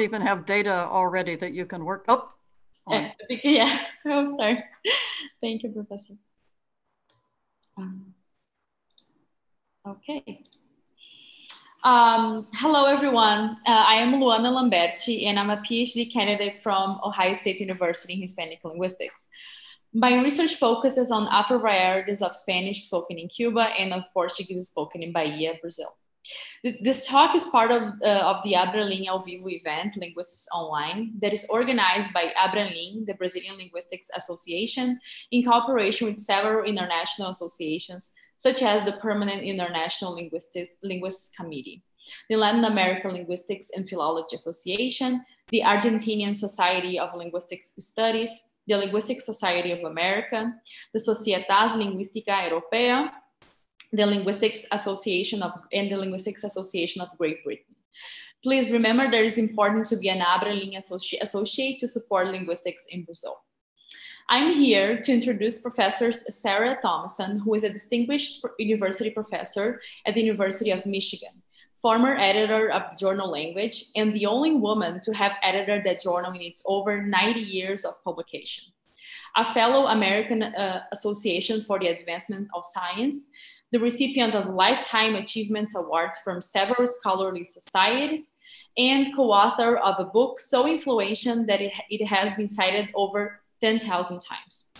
even have data already that you can work. Oh, uh, yeah. Oh, sorry. Thank you, Professor. Um, okay. Um, hello, everyone. Uh, I am Luana Lamberti, and I'm a PhD candidate from Ohio State University in Hispanic Linguistics. My research focuses on Afro varieties of Spanish spoken in Cuba and of Portuguese spoken in Bahia, Brazil. This talk is part of, uh, of the Abralin ao Vivo event, Linguistics Online, that is organized by Abralin, the Brazilian Linguistics Association, in cooperation with several international associations such as the Permanent International Linguistics, Linguists Committee, the Latin American Linguistics and Philology Association, the Argentinian Society of Linguistics Studies, the Linguistic Society of America, the Societas Linguistica Europaea, the Linguistics Association of, and the Linguistics Association of Great Britain. Please remember that it is important to be an Abralin associate to support linguistics in Brazil. I'm here to introduce Professor Sarah Thomason, who is a distinguished university professor at the University of Michigan, former editor of the journal Language, and the only woman to have edited that journal in its over 90 years of publication. A fellow American uh, Association for the Advancement of Science, the recipient of Lifetime Achievements Awards from several scholarly societies, and co-author of a book so influential that it, it has been cited over 10,000 times.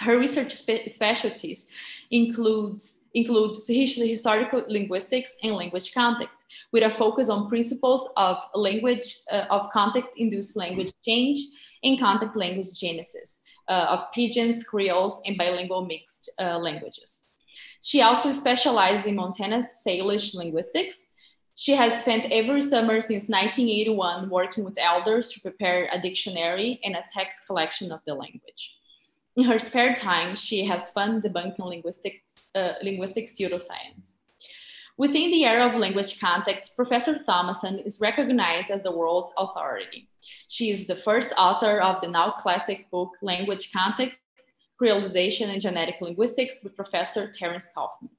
Her research spe specialties includes, includes historical linguistics and language contact, with a focus on principles of language, uh, of contact-induced language change and contact language genesis uh, of pidgins, creoles, and bilingual mixed uh, languages. She also specializes in Montana Salish linguistics she has spent every summer since 1981 working with elders to prepare a dictionary and a text collection of the language. In her spare time, she has fun debunking linguistics, uh, linguistic pseudoscience. Within the area of language contact, Professor Thomason is recognized as the world's authority. She is the first author of the now classic book, Language Contact, Creolization and Genetic Linguistics with Professor Terence Kaufman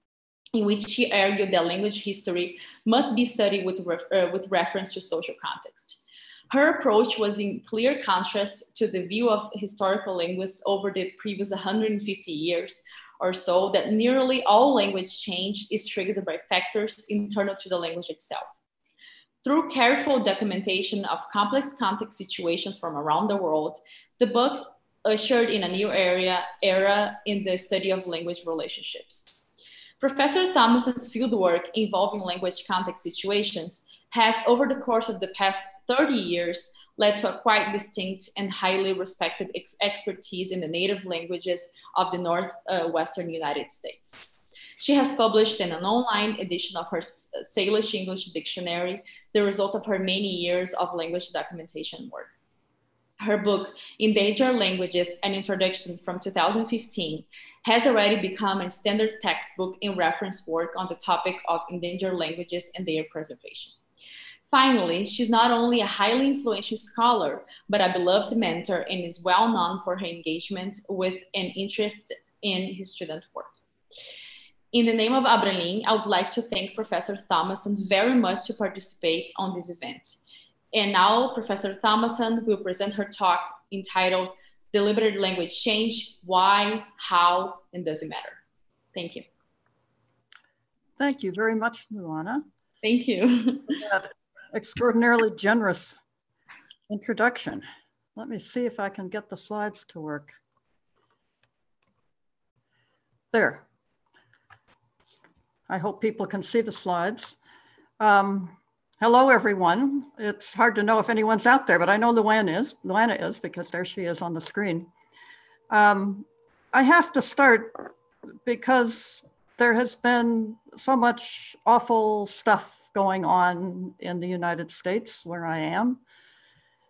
in which he argued that language history must be studied with, ref, uh, with reference to social context. Her approach was in clear contrast to the view of historical linguists over the previous 150 years or so that nearly all language change is triggered by factors internal to the language itself. Through careful documentation of complex context situations from around the world, the book ushered in a new area, era in the study of language relationships. Professor Thomason's fieldwork involving language context situations has, over the course of the past 30 years, led to a quite distinct and highly respected ex expertise in the native languages of the Northwestern United States. She has published in an online edition of her Salish English Dictionary, the result of her many years of language documentation work. Her book, Endangered Languages, An Introduction from 2015, has already become a standard textbook in reference work on the topic of endangered languages and their preservation. Finally, she's not only a highly influential scholar, but a beloved mentor and is well known for her engagement with and interest in his student work. In the name of Abralin, I would like to thank Professor Thomason very much to participate on this event. And now Professor Thomason will present her talk entitled Deliberate Language Change, Why, How, and Does It Matter? Thank you. Thank you very much, Luana. Thank you. extraordinarily generous introduction. Let me see if I can get the slides to work. There. I hope people can see the slides. Um, Hello, everyone. It's hard to know if anyone's out there, but I know Luana is. Luana is because there she is on the screen. Um, I have to start because there has been so much awful stuff going on in the United States where I am.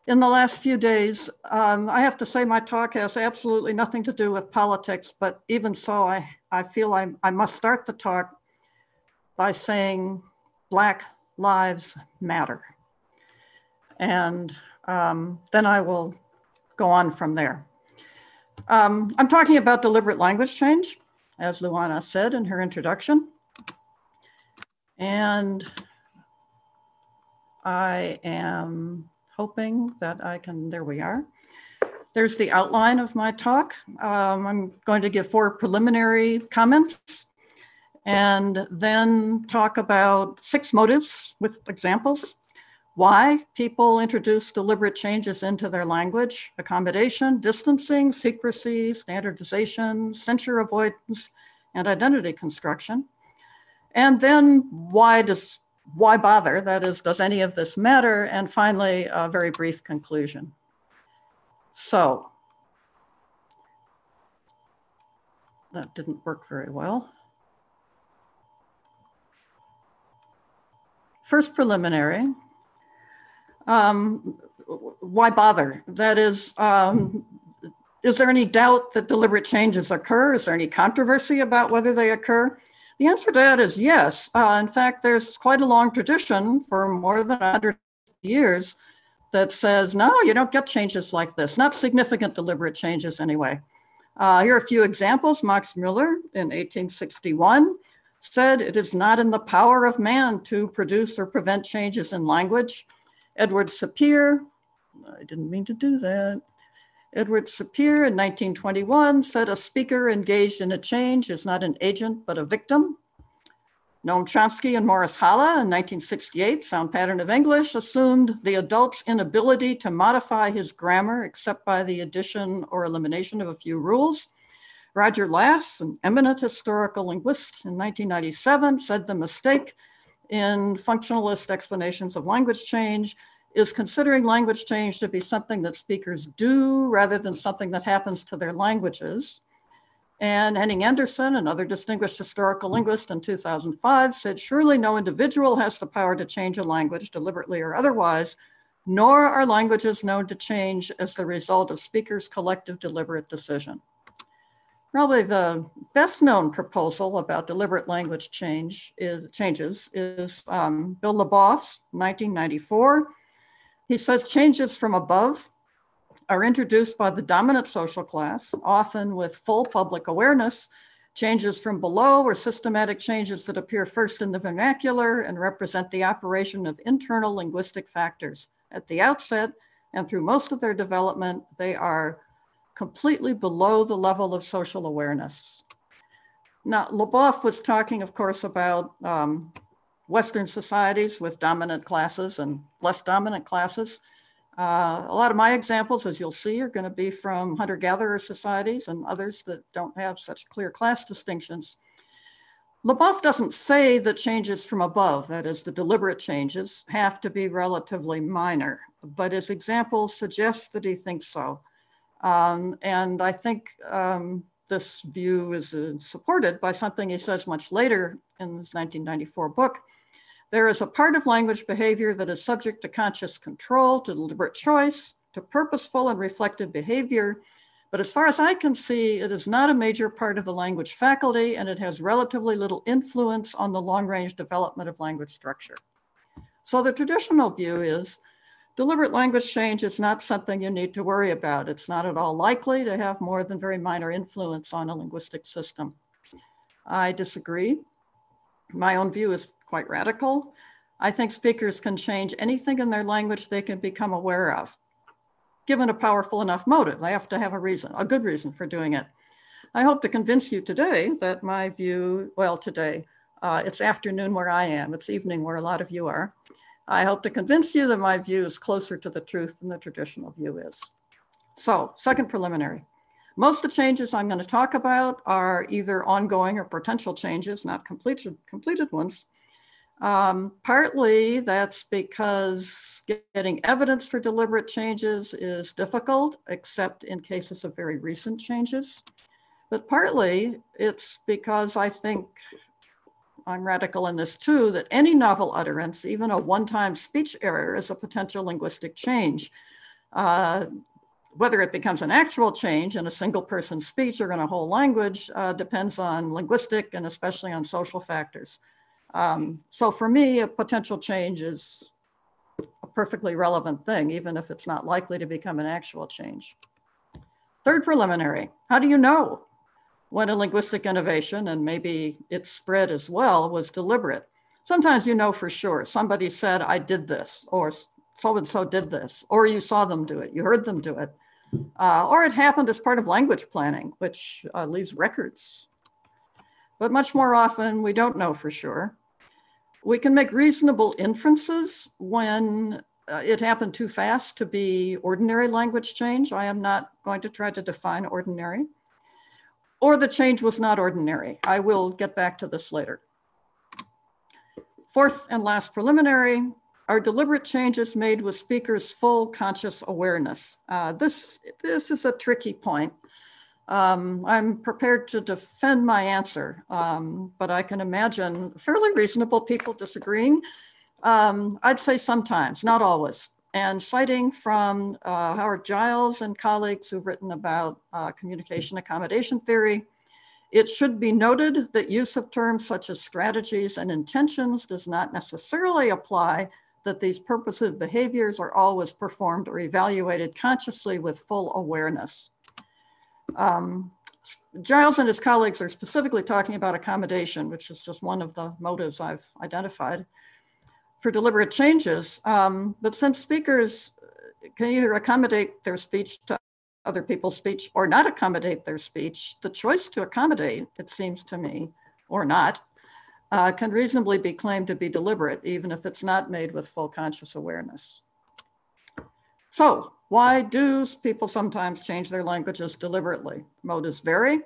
In the last few days, um, I have to say my talk has absolutely nothing to do with politics, but even so, I, I feel I, I must start the talk by saying Black lives matter. And um, then I will go on from there. Um, I'm talking about deliberate language change, as Luana said in her introduction. And I am hoping that I can, there we are. There's the outline of my talk. Um, I'm going to give four preliminary comments and then talk about six motives with examples. Why people introduce deliberate changes into their language, accommodation, distancing, secrecy, standardization, censure avoidance, and identity construction. And then why does why bother? That is, does any of this matter? And finally, a very brief conclusion. So that didn't work very well. First preliminary, um, why bother? That is, um, is there any doubt that deliberate changes occur? Is there any controversy about whether they occur? The answer to that is yes. Uh, in fact, there's quite a long tradition for more than 100 years that says, no, you don't get changes like this, not significant deliberate changes anyway. Uh, here are a few examples. Max Muller in 1861 said, it is not in the power of man to produce or prevent changes in language. Edward Sapir, I didn't mean to do that. Edward Sapir in 1921 said, a speaker engaged in a change is not an agent, but a victim. Noam Chomsky and Morris Halle in 1968, Sound Pattern of English, assumed the adult's inability to modify his grammar except by the addition or elimination of a few rules. Roger Lass, an eminent historical linguist in 1997, said the mistake in functionalist explanations of language change is considering language change to be something that speakers do rather than something that happens to their languages. And Henning Andersen, another distinguished historical linguist in 2005, said, surely no individual has the power to change a language deliberately or otherwise, nor are languages known to change as the result of speakers' collective deliberate decision. Probably the best known proposal about deliberate language change is, changes is um, Bill Labov's 1994. He says changes from above are introduced by the dominant social class, often with full public awareness. Changes from below are systematic changes that appear first in the vernacular and represent the operation of internal linguistic factors. At the outset and through most of their development, they are completely below the level of social awareness. Now, Labov was talking, of course, about um, Western societies with dominant classes and less dominant classes. Uh, a lot of my examples, as you'll see, are going to be from hunter-gatherer societies and others that don't have such clear class distinctions. Labov doesn't say that changes from above, that is the deliberate changes, have to be relatively minor, but his examples suggest that he thinks so. Um, and I think um, this view is uh, supported by something he says much later in his 1994 book, there is a part of language behavior that is subject to conscious control, to deliberate choice, to purposeful and reflective behavior. But as far as I can see, it is not a major part of the language faculty and it has relatively little influence on the long range development of language structure. So the traditional view is deliberate language change is not something you need to worry about. It's not at all likely to have more than very minor influence on a linguistic system. I disagree. My own view is quite radical. I think speakers can change anything in their language they can become aware of, given a powerful enough motive. They have to have a reason, a good reason for doing it. I hope to convince you today that my view, well, today, uh, it's afternoon where I am, it's evening where a lot of you are. I hope to convince you that my view is closer to the truth than the traditional view is. So, second preliminary. Most of the changes I'm going to talk about are either ongoing or potential changes, not completed, completed ones. Um, partly that's because getting evidence for deliberate changes is difficult, except in cases of very recent changes. But partly it's because I think I'm radical in this too, that any novel utterance, even a one-time speech error is a potential linguistic change. Uh, whether it becomes an actual change in a single person's speech or in a whole language uh, depends on linguistic and especially on social factors. Um, so for me, a potential change is a perfectly relevant thing, even if it's not likely to become an actual change. Third preliminary, how do you know when a linguistic innovation, and maybe its spread as well, was deliberate? Sometimes you know for sure. Somebody said, I did this, or so and so did this, or you saw them do it, you heard them do it, uh, or it happened as part of language planning, which uh, leaves records. But much more often, we don't know for sure. We can make reasonable inferences when uh, it happened too fast to be ordinary language change. I am not going to try to define ordinary. Or the change was not ordinary. I will get back to this later. Fourth and last preliminary are deliberate changes made with speakers' full conscious awareness. Uh, this, this is a tricky point. Um, I'm prepared to defend my answer, um, but I can imagine fairly reasonable people disagreeing. Um, I'd say sometimes, not always. And citing from uh, Howard Giles and colleagues who've written about uh, communication accommodation theory, it should be noted that use of terms such as strategies and intentions does not necessarily apply that these purposive behaviors are always performed or evaluated consciously with full awareness. Um, Giles and his colleagues are specifically talking about accommodation, which is just one of the motives I've identified for deliberate changes. Um, but since speakers can either accommodate their speech to other people's speech or not accommodate their speech, the choice to accommodate, it seems to me, or not, uh, can reasonably be claimed to be deliberate, even if it's not made with full conscious awareness. So why do people sometimes change their languages deliberately? Motives vary,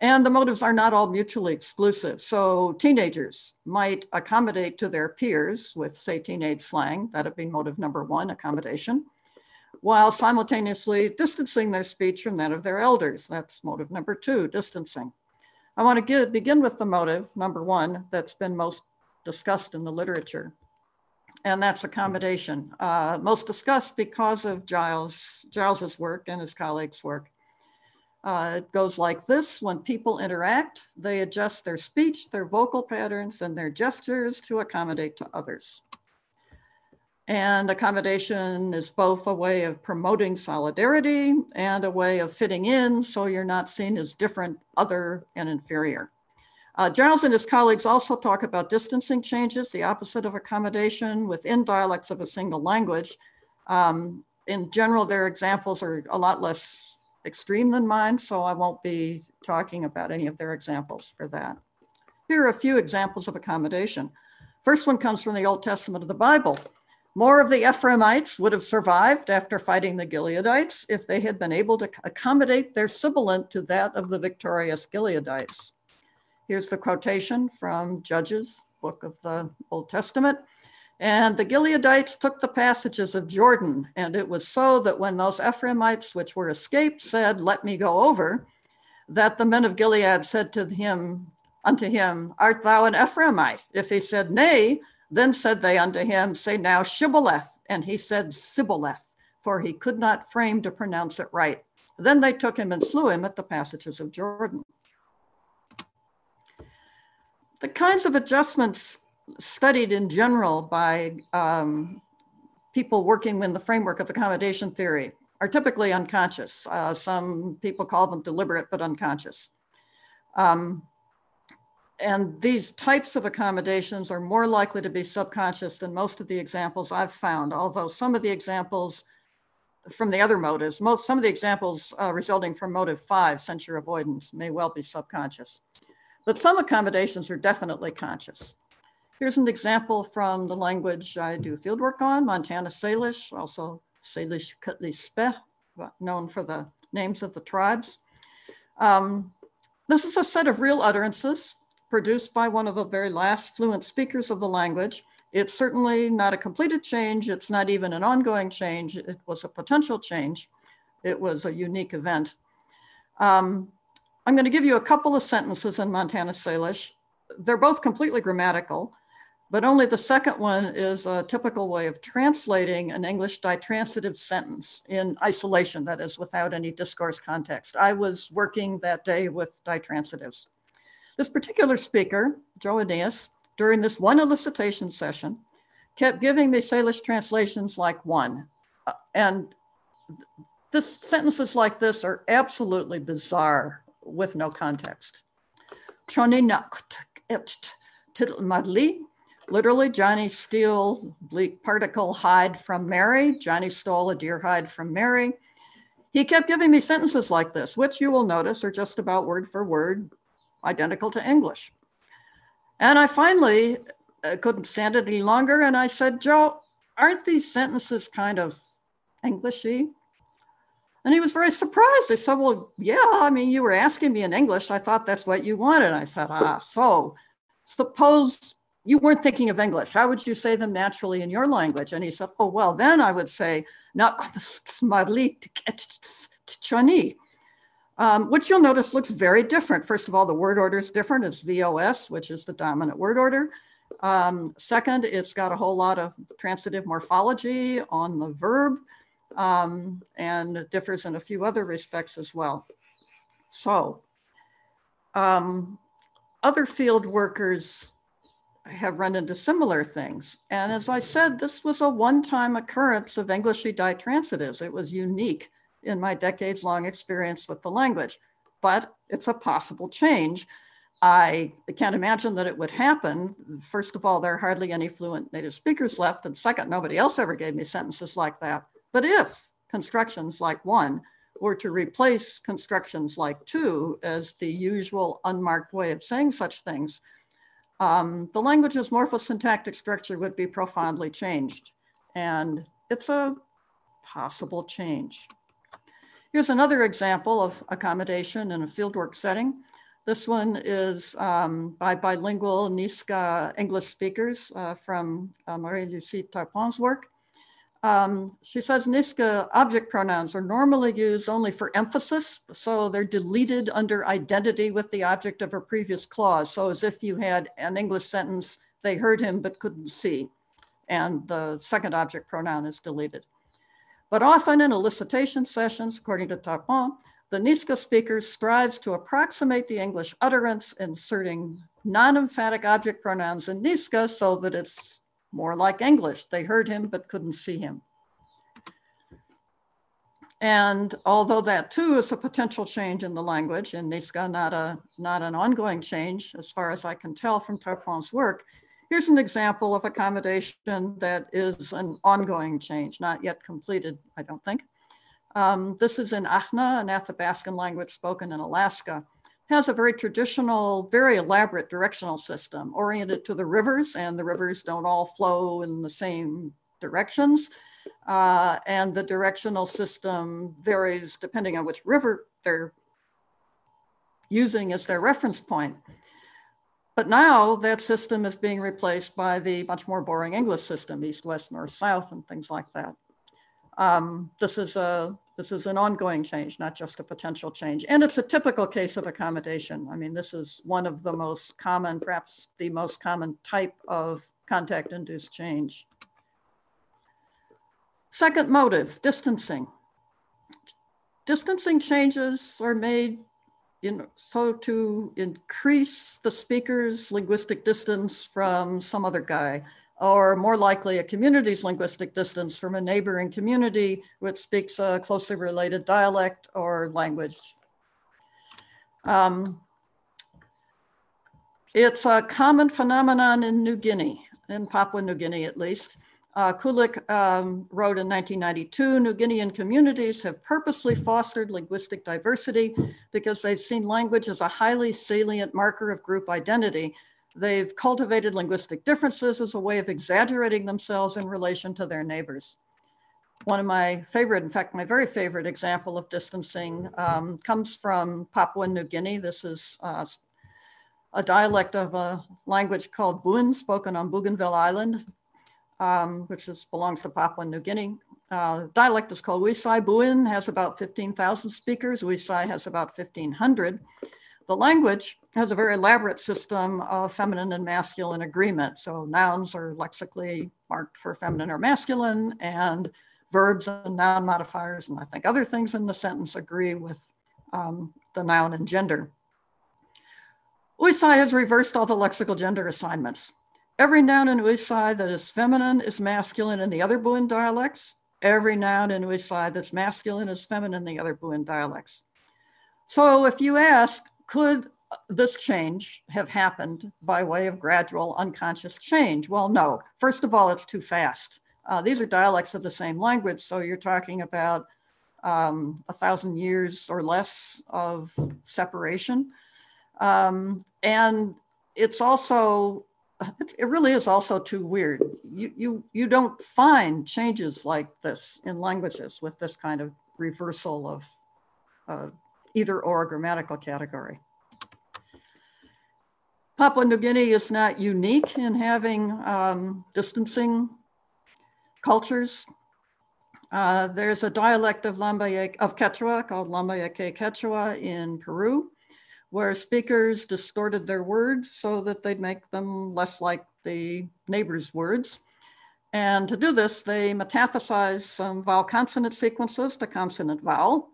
and the motives are not all mutually exclusive. So teenagers might accommodate to their peers with, say, teenage slang. That'd be motive number one, accommodation, while simultaneously distancing their speech from that of their elders. That's motive number two, distancing. I want to begin with the motive, number one, that's been most discussed in the literature, and that's accommodation. Uh, most discussed because of Giles, Giles's work and his colleagues' work. Uh, it goes like this, when people interact, they adjust their speech, their vocal patterns, and their gestures to accommodate to others. And accommodation is both a way of promoting solidarity and a way of fitting in so you're not seen as different, other, and inferior. Uh, Giles and his colleagues also talk about distancing changes, the opposite of accommodation within dialects of a single language. Um, in general, their examples are a lot less extreme than mine, so I won't be talking about any of their examples for that. Here are a few examples of accommodation. First one comes from the Old Testament of the Bible. More of the Ephraimites would have survived after fighting the Gileadites if they had been able to accommodate their sibilant to that of the victorious Gileadites. Here's the quotation from Judges, book of the Old Testament. And the Gileadites took the passages of Jordan, and it was so that when those Ephraimites which were escaped said, Let me go over, that the men of Gilead said to him, unto him, Art thou an Ephraimite? If he said, Nay, then said they unto him, Say now Shibboleth. And he said Sibboleth, for he could not frame to pronounce it right. Then they took him and slew him at the passages of Jordan. The kinds of adjustments studied in general by um, people working in the framework of accommodation theory are typically unconscious. Uh, some people call them deliberate, but unconscious. Um, and these types of accommodations are more likely to be subconscious than most of the examples I've found, although some of the examples from the other motives, most, some of the examples uh, resulting from motive five, censure avoidance, may well be subconscious. But some accommodations are definitely conscious. Here's an example from the language I do fieldwork on, Montana Salish, also Salish Kutli Spe, known for the names of the tribes. Um, this is a set of real utterances produced by one of the very last fluent speakers of the language. It's certainly not a completed change. It's not even an ongoing change. It was a potential change. It was a unique event. Um, I'm going to give you a couple of sentences in Montana Salish. They're both completely grammatical, but only the second one is a typical way of translating an English ditransitive sentence in isolation, that is, without any discourse context. I was working that day with ditransitives. This particular speaker, Joe Aeneas, during this one elicitation session, kept giving me Salish translations like one. Uh, and this sentences like this are absolutely bizarre with no context. Choni literally Johnny steal bleak particle hide from Mary. Johnny stole a deer hide from Mary. He kept giving me sentences like this, which you will notice are just about word for word identical to English. And I finally uh, couldn't stand it any longer. And I said, Joe, aren't these sentences kind of Englishy? And he was very surprised. I said, Well, yeah, I mean, you were asking me in English. I thought that's what you wanted. I said, Ah, so suppose you weren't thinking of English. How would you say them naturally in your language? And he said, Oh, well, then I would say, um, which you'll notice looks very different. First of all, the word order is different. It's VOS, which is the dominant word order. Um, second, it's got a whole lot of transitive morphology on the verb um, and differs in a few other respects as well. So um, other field workers have run into similar things. And as I mm-hmm. said, this was a one-time occurrence of Englishy ditransitives. It was unique in my decades long experience with the language, but it's a possible change. I can't imagine that it would happen. First of all, there are hardly any fluent native speakers left. And second, nobody else ever gave me sentences like that. But if constructions like one were to replace constructions like two as the usual unmarked way of saying such things, um, the language's morphosyntactic structure would be profoundly changed. And it's a possible change. Here's another example of accommodation in a fieldwork setting. This one is um, by bilingual Niska English speakers uh, from uh, Marie-Lucie Tarpent's work. Um, she says Niska object pronouns are normally used only for emphasis, so they're deleted under identity with the object of a previous clause. So as if you had an English sentence, they heard him but couldn't see, and the second object pronoun is deleted. But often in elicitation sessions, according to Tarpent, the Niska speaker strives to approximate the English utterance, inserting non-emphatic object pronouns in Niska so that it's more like English. They heard him but couldn't see him. And although that too is a potential change in the language, in Niska, not, a, not an ongoing change, as far as I can tell from Tarpent's work, here's an example of accommodation that is an ongoing change, not yet completed, I don't think. Um, this is in Ahtna, an Athabascan language spoken in Alaska has a very traditional, very elaborate directional system oriented to the rivers, and the rivers don't all flow in the same directions. Uh, and the directional system varies depending on which river they're using as their reference point. But now that system is being replaced by the much more boring English system, east, west, north, south, and things like that. Um, this is a this is an ongoing change, not just a potential change. And it's a typical case of accommodation. I mean, this is one of the most common, perhaps the most common type of contact induced change. Second motive, distancing. Distancing changes are made in, so to increase the speaker's linguistic distance from some other guy or more likely a community's linguistic distance from a neighboring community which speaks a closely related dialect or language. Um, it's a common phenomenon in New Guinea, in Papua New Guinea at least. Uh, Kulick um, wrote in 1992, New Guinean communities have purposely fostered linguistic diversity because they've seen language as a highly salient marker of group identity They've cultivated linguistic differences as a way of exaggerating themselves in relation to their neighbors. One of my favorite, in fact, my very favorite example of distancing um, comes from Papua New Guinea. This is uh, a dialect of a language called Buin, spoken on Bougainville Island, um, which is, belongs to Papua New Guinea. Uh, dialect is called Uisai. Buin has about 15,000 speakers. Uisai has about 1,500. The language has a very elaborate system of feminine and masculine agreement. So nouns are lexically marked for feminine or masculine and verbs and noun modifiers and I think other things in the sentence agree with um, the noun and gender. Uisai has reversed all the lexical gender assignments. Every noun in Uisai that is feminine is masculine in the other Buin dialects. Every noun in Uisai that's masculine is feminine in the other Buin dialects. So if you ask, could this change have happened by way of gradual unconscious change? Well, no. First of all, it's too fast. Uh, these are dialects of the same language, so you're talking about um, a thousand years or less of separation. Um, and it's also, it really is also too weird. You, you, you don't find changes like this in languages with this kind of reversal of uh, either or grammatical category. Papua New Guinea is not unique in having um, distancing cultures. Uh, there's a dialect of Lambayeque of Quechua called Lambayeque Quechua in Peru, where speakers distorted their words so that they'd make them less like the neighbor's words. And to do this, they metathesized some vowel consonant sequences to consonant vowel.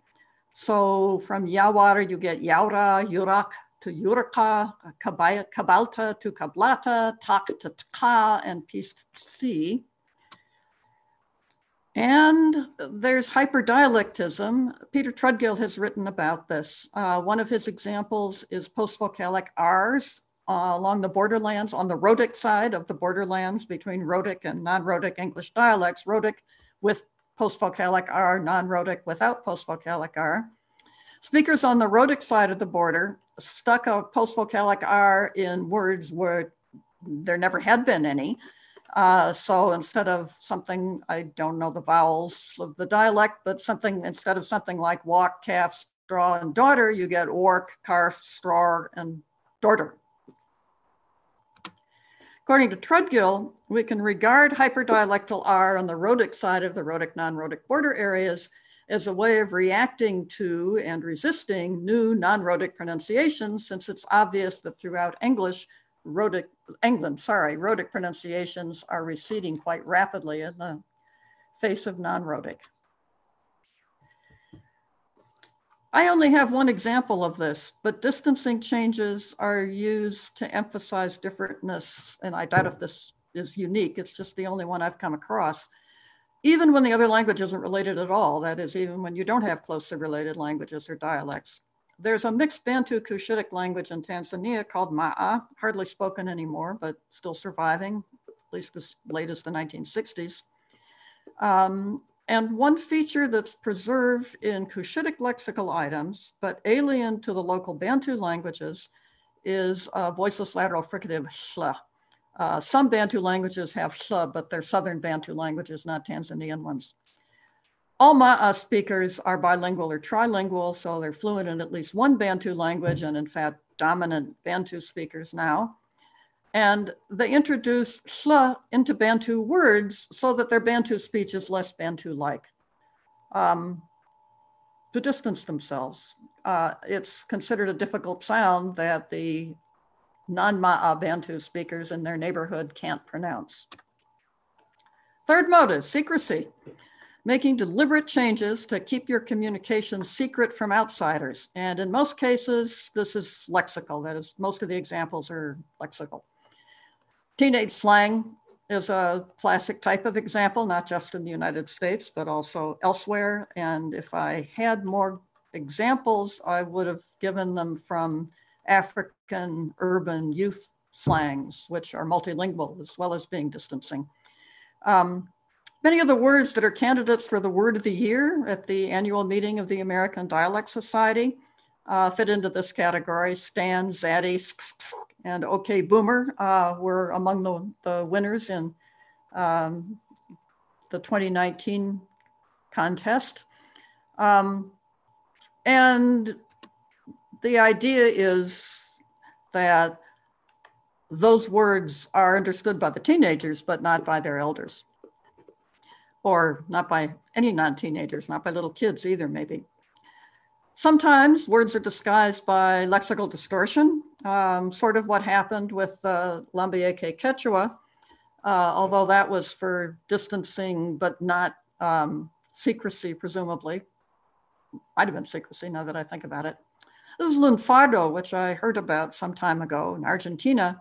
So from Yawar, you get Yaura, Yurak to Yuraka, Kabalta to Kablata, Tak to Taka, and to C. And there's hyperdialectism. Peter Trudgill has written about this. Uh, one of his examples is postvocalic Rs uh, along the borderlands on the rhotic side of the borderlands between rhotic and non-rhotic English dialects, rhotic with postvocalic R, non-rhotic without postvocalic R. Speakers on the rhotic side of the border stuck a postvocalic R in words where there never had been any, uh, so instead of something, I don't know the vowels of the dialect, but something, instead of something like walk, calf, straw, and daughter, you get orc, calf, straw, and daughter. According to Trudgill, we can regard hyperdialectal R on the rhotic side of the rhotic non-rhotic border areas as a way of reacting to and resisting new non-rhotic pronunciations, since it's obvious that throughout English, rhotic, England, sorry, rhotic pronunciations are receding quite rapidly in the face of non-rhotic. I only have one example of this, but distancing changes are used to emphasize differentness. And I doubt if this is unique. It's just the only one I've come across. Even when the other language isn't related at all, that is even when you don't have closely related languages or dialects. There's a mixed Bantu Cushitic language in Tanzania called Ma'a, hardly spoken anymore, but still surviving, at least as late as the 1960s. Um, and one feature that's preserved in Cushitic lexical items, but alien to the local Bantu languages, is a voiceless lateral fricative shla. Uh, some Bantu languages have shla, but they're Southern Bantu languages, not Tanzanian ones. All Ma'a speakers are bilingual or trilingual, so they're fluent in at least one Bantu language and in fact, dominant Bantu speakers now. And they introduce Shla into Bantu words so that their Bantu speech is less Bantu-like um, to distance themselves. Uh, it's considered a difficult sound that the non-Ma'a Bantu speakers in their neighborhood can't pronounce. Third motive, secrecy making deliberate changes to keep your communication secret from outsiders. And in most cases, this is lexical. That is, most of the examples are lexical. Teenage slang is a classic type of example, not just in the United States, but also elsewhere. And if I had more examples, I would have given them from African urban youth slangs, which are multilingual as well as being distancing. Um, Many of the words that are candidates for the word of the year at the annual meeting of the American Dialect Society uh, fit into this category. Stan, Zaddy, and OK Boomer uh, were among the, the winners in um, the 2019 contest. Um, and the idea is that those words are understood by the teenagers, but not by their elders or not by any non-teenagers, not by little kids either, maybe. Sometimes words are disguised by lexical distortion, um, sort of what happened with uh, Lambayeque Quechua, uh, although that was for distancing, but not um, secrecy, presumably. Might have been secrecy now that I think about it. This is Lunfardo, which I heard about some time ago in Argentina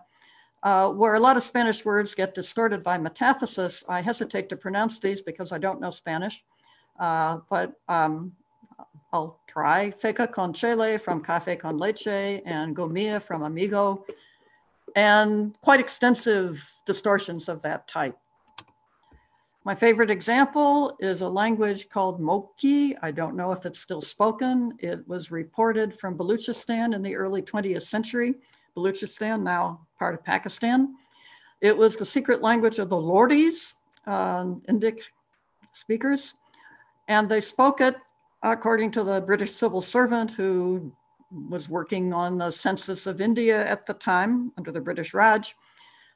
uh, where a lot of Spanish words get distorted by metathesis. I hesitate to pronounce these because I don't know Spanish, uh, but um, I'll try. Feca con chile from Cafe con Leche and Gomia from Amigo, and quite extensive distortions of that type. My favorite example is a language called Moki. I don't know if it's still spoken. It was reported from Baluchistan in the early 20th century. Baluchistan, now part of Pakistan. It was the secret language of the Lordis, uh, Indic speakers, and they spoke it according to the British civil servant who was working on the census of India at the time under the British Raj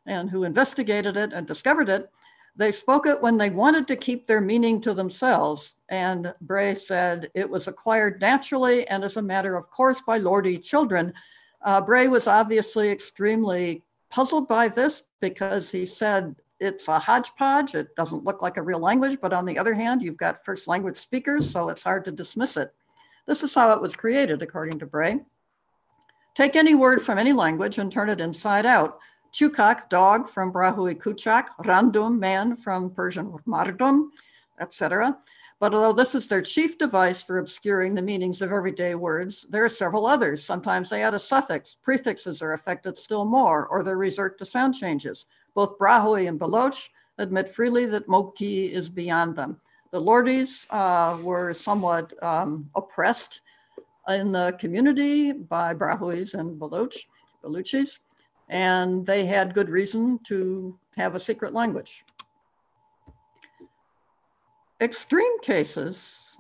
and who investigated it and discovered it. They spoke it when they wanted to keep their meaning to themselves. And Bray said it was acquired naturally and as a matter of course by Lordy children. Uh, Bray was obviously extremely puzzled by this because he said it's a hodgepodge. It doesn't look like a real language, but on the other hand, you've got first language speakers, so it's hard to dismiss it. This is how it was created, according to Bray. Take any word from any language and turn it inside out. Chukak, dog from Brahui Kuchak, Randum, man from Persian Mardum, etc. But although this is their chief device for obscuring the meanings of everyday words, there are several others. Sometimes they add a suffix, prefixes are affected still more, or they resort to sound changes. Both Brahui and Baloch admit freely that Moki is beyond them. The Lordis uh, were somewhat um, oppressed in the community by Brahuis and Baloch, Baluchis and they had good reason to have a secret language. Extreme cases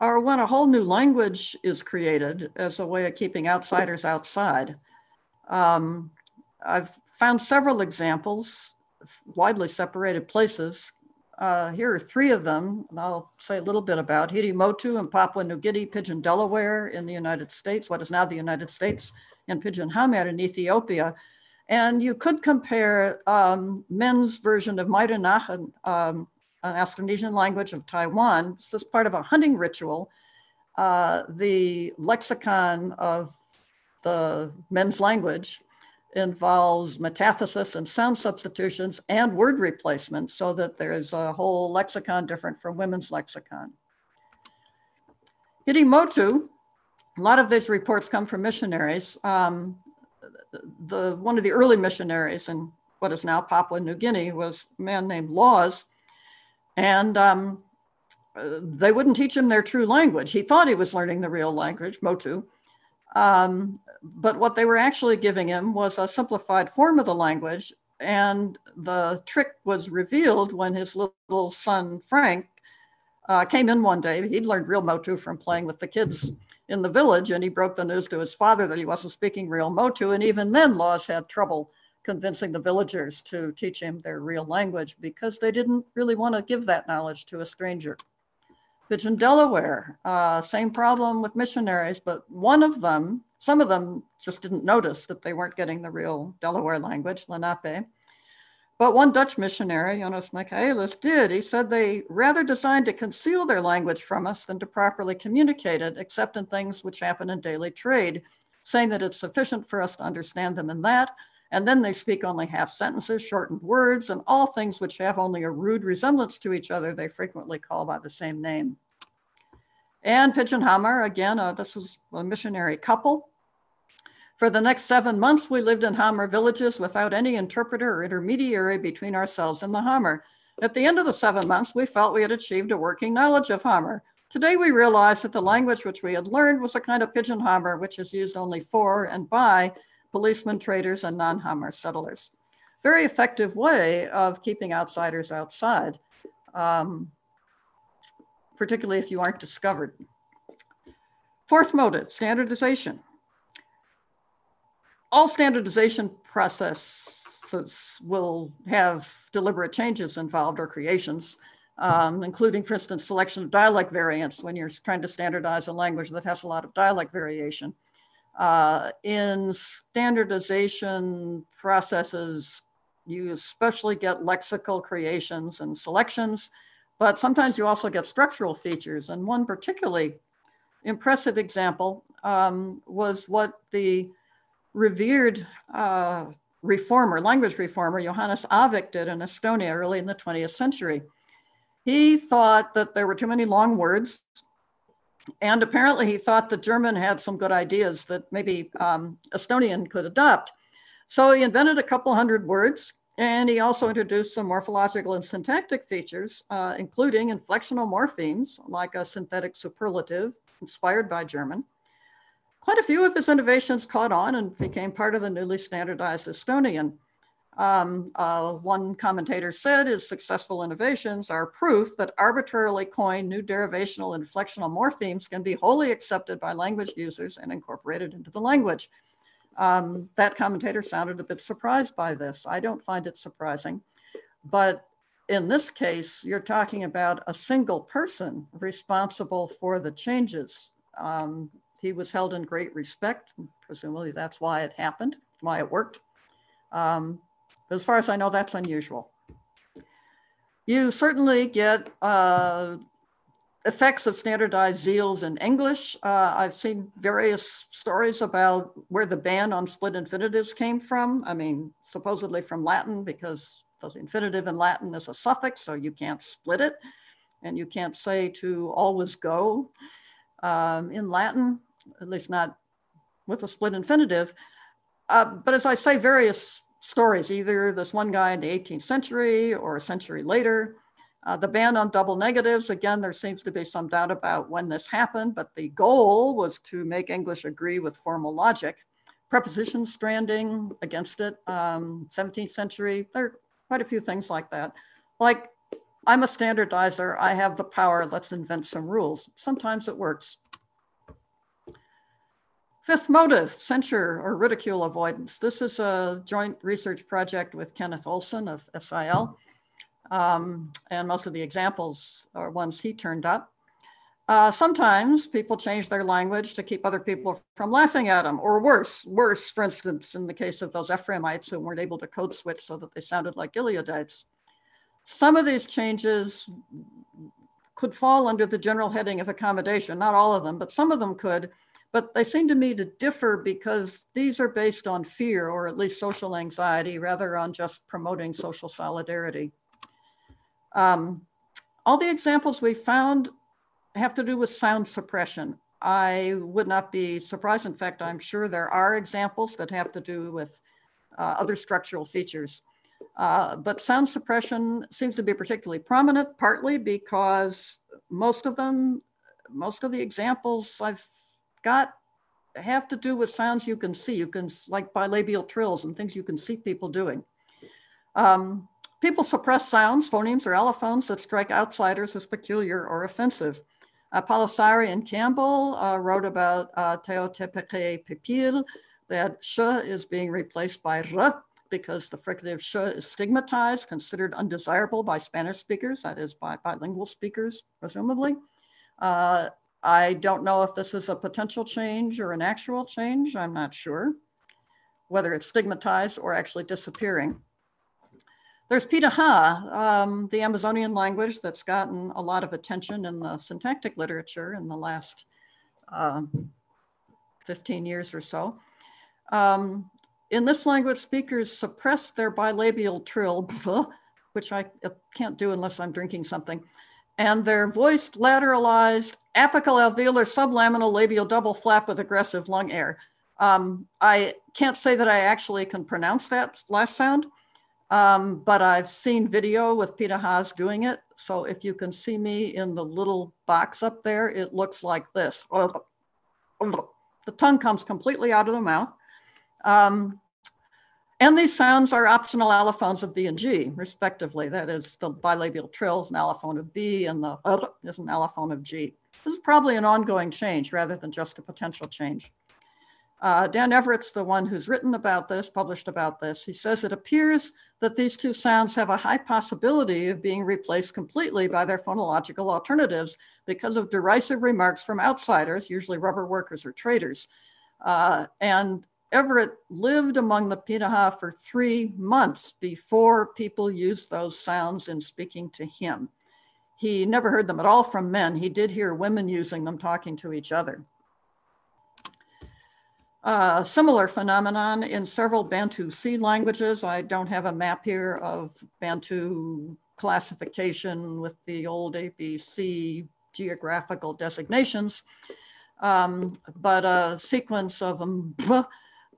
are when a whole new language is created as a way of keeping outsiders outside. Um, I've found several examples, widely separated places. Uh, here are three of them, and I'll say a little bit about Hiri Motu in Papua New Guinea, Pidgin Delaware in the United States, what is now the United States, and Pidgin Hamer in Ethiopia. And you could compare um, men's version of Maidanahan, um, an Austronesian language of Taiwan. This is part of a hunting ritual. Uh, the lexicon of the men's language involves metathesis and sound substitutions and word replacement so that there's a whole lexicon different from women's lexicon. Hiri Motu a lot of these reports come from missionaries. Um, the one of the early missionaries in what is now Papua New Guinea was a man named Lawes, and um, they wouldn't teach him their true language. He thought he was learning the real language, Motu, um, but what they were actually giving him was a simplified form of the language. And the trick was revealed when his little son Frank uh, came in one day. He'd learned real Motu from playing with the kids in the village and he broke the news to his father that he wasn't speaking real Motu. And even then, Lawes had trouble convincing the villagers to teach him their real language because they didn't really want to give that knowledge to a stranger. Pidgin Delaware, uh, same problem with missionaries, but one of them, some of them just didn't notice that they weren't getting the real Delaware language, Lenape. But one Dutch missionary, Jonas Michaelius, did. He said they rather designed to conceal their language from us than to properly communicate it, except in things which happen in daily trade, saying that it's sufficient for us to understand them in that. And then they speak only half sentences, shortened words, and all things which have only a rude resemblance to each other, they frequently call by the same name. And Pidgin Hamer, again, uh, this was a missionary couple for the next seven months, we lived in Hamer villages without any interpreter or intermediary between ourselves and the Hamer. At the end of the seven months, we felt we had achieved a working knowledge of Hamer. Today, we realized that the language which we had learned was a kind of pidgin Hamer, which is used only for and by policemen, traders, and non Hamer settlers. Very effective way of keeping outsiders outside, um, particularly if you aren't discovered. Fourth motive standardization all standardization processes will have deliberate changes involved or creations, um, including, for instance, selection of dialect variants when you're trying to standardize a language that has a lot of dialect variation. Uh, in standardization processes, you especially get lexical creations and selections, but sometimes you also get structural features. And one particularly impressive example um, was what the revered uh, reformer, language reformer, Johannes Aavik did in Estonia early in the 20th century. He thought that there were too many long words and apparently he thought that German had some good ideas that maybe um, Estonian could adopt. So he invented a couple hundred words, and he also introduced some morphological and syntactic features, uh, including inflectional morphemes, like a synthetic superlative inspired by German. Quite a few of his innovations caught on and became part of the newly standardized Estonian. Um, uh, one commentator said his successful innovations are proof that arbitrarily coined new derivational and inflectional morphemes can be wholly accepted by language users and incorporated into the language. Um, that commentator sounded a bit surprised by this. I don't find it surprising, but in this case, you're talking about a single person responsible for the changes. Um, he was held in great respect. Presumably that's why it happened, why it worked. Um, as far as I know, that's unusual. You certainly get uh, effects of standardized zeals in English. Uh, I've seen various stories about where the ban on split infinitives came from. I mean, supposedly from Latin, because the infinitive in Latin is a suffix, so you can't split it. And you can't say to always go um, in Latin, at least not with a split infinitive. Uh, but as I say, various stories, either this one guy in the 18th century or a century later. Uh, the ban on double negatives, again, there seems to be some doubt about when this happened, but the goal was to make English agree with formal logic. Preposition stranding against it, um, 17th century, there are quite a few things like that. Like, I'm a standardizer, I have the power, let's invent some rules. Sometimes it works. Fifth motive, censure or ridicule avoidance. This is a joint research project with Kenneth Olson of SIL. Um, and most of the examples are ones he turned up. Uh, sometimes people change their language to keep other people from laughing at them, or worse, worse, for instance, in the case of those Ephraimites who weren't able to code switch so that they sounded like Gileadites. Some of these changes could fall under the general heading of accommodation, not all of them, but some of them could, but they seem to me to differ because these are based on fear or at least social anxiety rather on just promoting social solidarity. Um, all the examples we found have to do with sound suppression. I would not be surprised. In fact, I'm sure there are examples that have to do with uh, other structural features. Uh, but sound suppression seems to be particularly prominent, partly because most of them, most of the examples I've got have to do with sounds you can see. You can like bilabial trills and things you can see people doing. Um, people suppress sounds, phonemes or allophones that strike outsiders as peculiar or offensive. Uh, Palasari and Campbell uh, wrote about uh, Pipil, that sh is being replaced by r because the fricative sh is stigmatized, considered undesirable by Spanish speakers, that is by bilingual speakers, presumably. Uh, I don't know if this is a potential change or an actual change. I'm not sure whether it's stigmatized or actually disappearing. There's Pirahã, um, the Amazonian language that's gotten a lot of attention in the syntactic literature in the last uh, 15 years or so. Um, in this language, speakers suppress their bilabial trill, which I can't do unless I'm drinking something, and their voiced lateralized apical alveolar sublaminal labial double flap with egressive lung air. Um, I can't say that I actually can pronounce that last sound, um, but I've seen video with Pirahãs doing it. So if you can see me in the little box up there, it looks like this. The tongue comes completely out of the mouth. Um, and these sounds are optional allophones of B and G, respectively. That is, the bilabial trill is an allophone of B and the uh, is an allophone of G. This is probably an ongoing change rather than just a potential change. Uh, Dan Everett's the one who's written about this, published about this. He says it appears that these two sounds have a high possibility of being replaced completely by their phonological alternatives because of derisive remarks from outsiders, usually rubber workers or traders. Uh, and Everett lived among the Pirahã for three months before people used those sounds in speaking to him. He never heard them at all from men. He did hear women using them talking to each other. Uh, similar phenomenon in several Bantu C languages. I don't have a map here of Bantu classification with the old ABC geographical designations, um, but a sequence of um,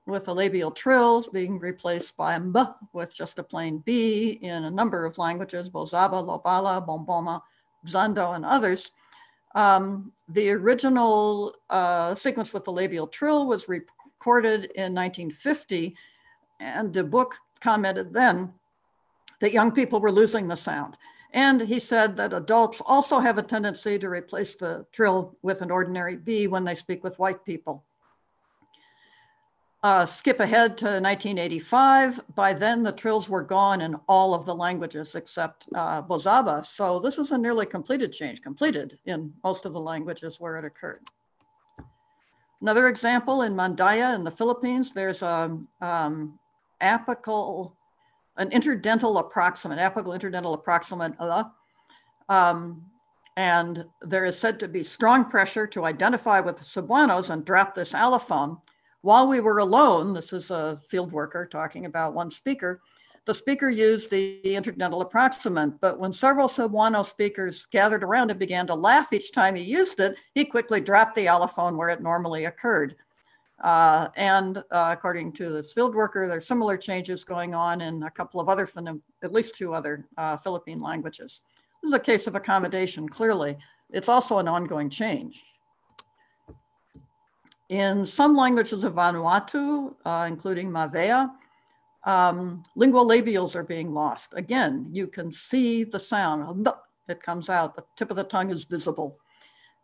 with a labial trill being replaced by mb with just a plain b in a number of languages, Bozaba, Lobala, Bomboma, Zando, and others. Um, the original uh, sequence with the labial trill was recorded in 1950, and the book commented then that young people were losing the sound. And he said that adults also have a tendency to replace the trill with an ordinary B when they speak with white people. Uh, skip ahead to 1985. By then, the trills were gone in all of the languages except uh, Bozaba. So this is a nearly completed change, completed in most of the languages where it occurred. Another example in Mandaya in the Philippines, there's a um, apical, an interdental approximant, apical interdental approximant, uh, um, and there is said to be strong pressure to identify with the Cebuanos and drop this allophone while we were alone, this is a field worker talking about one speaker, the speaker used the interdental approximant, but when several Cebuano speakers gathered around and began to laugh each time he used it, he quickly dropped the allophone where it normally occurred. Uh, and uh, according to this field worker, there's similar changes going on in a couple of other, at least two other uh, Philippine languages. This is a case of accommodation, clearly. It's also an ongoing change. In some languages of Vanuatu, uh, including Mavea, um, lingual labials are being lost. Again, you can see the sound that comes out, the tip of the tongue is visible.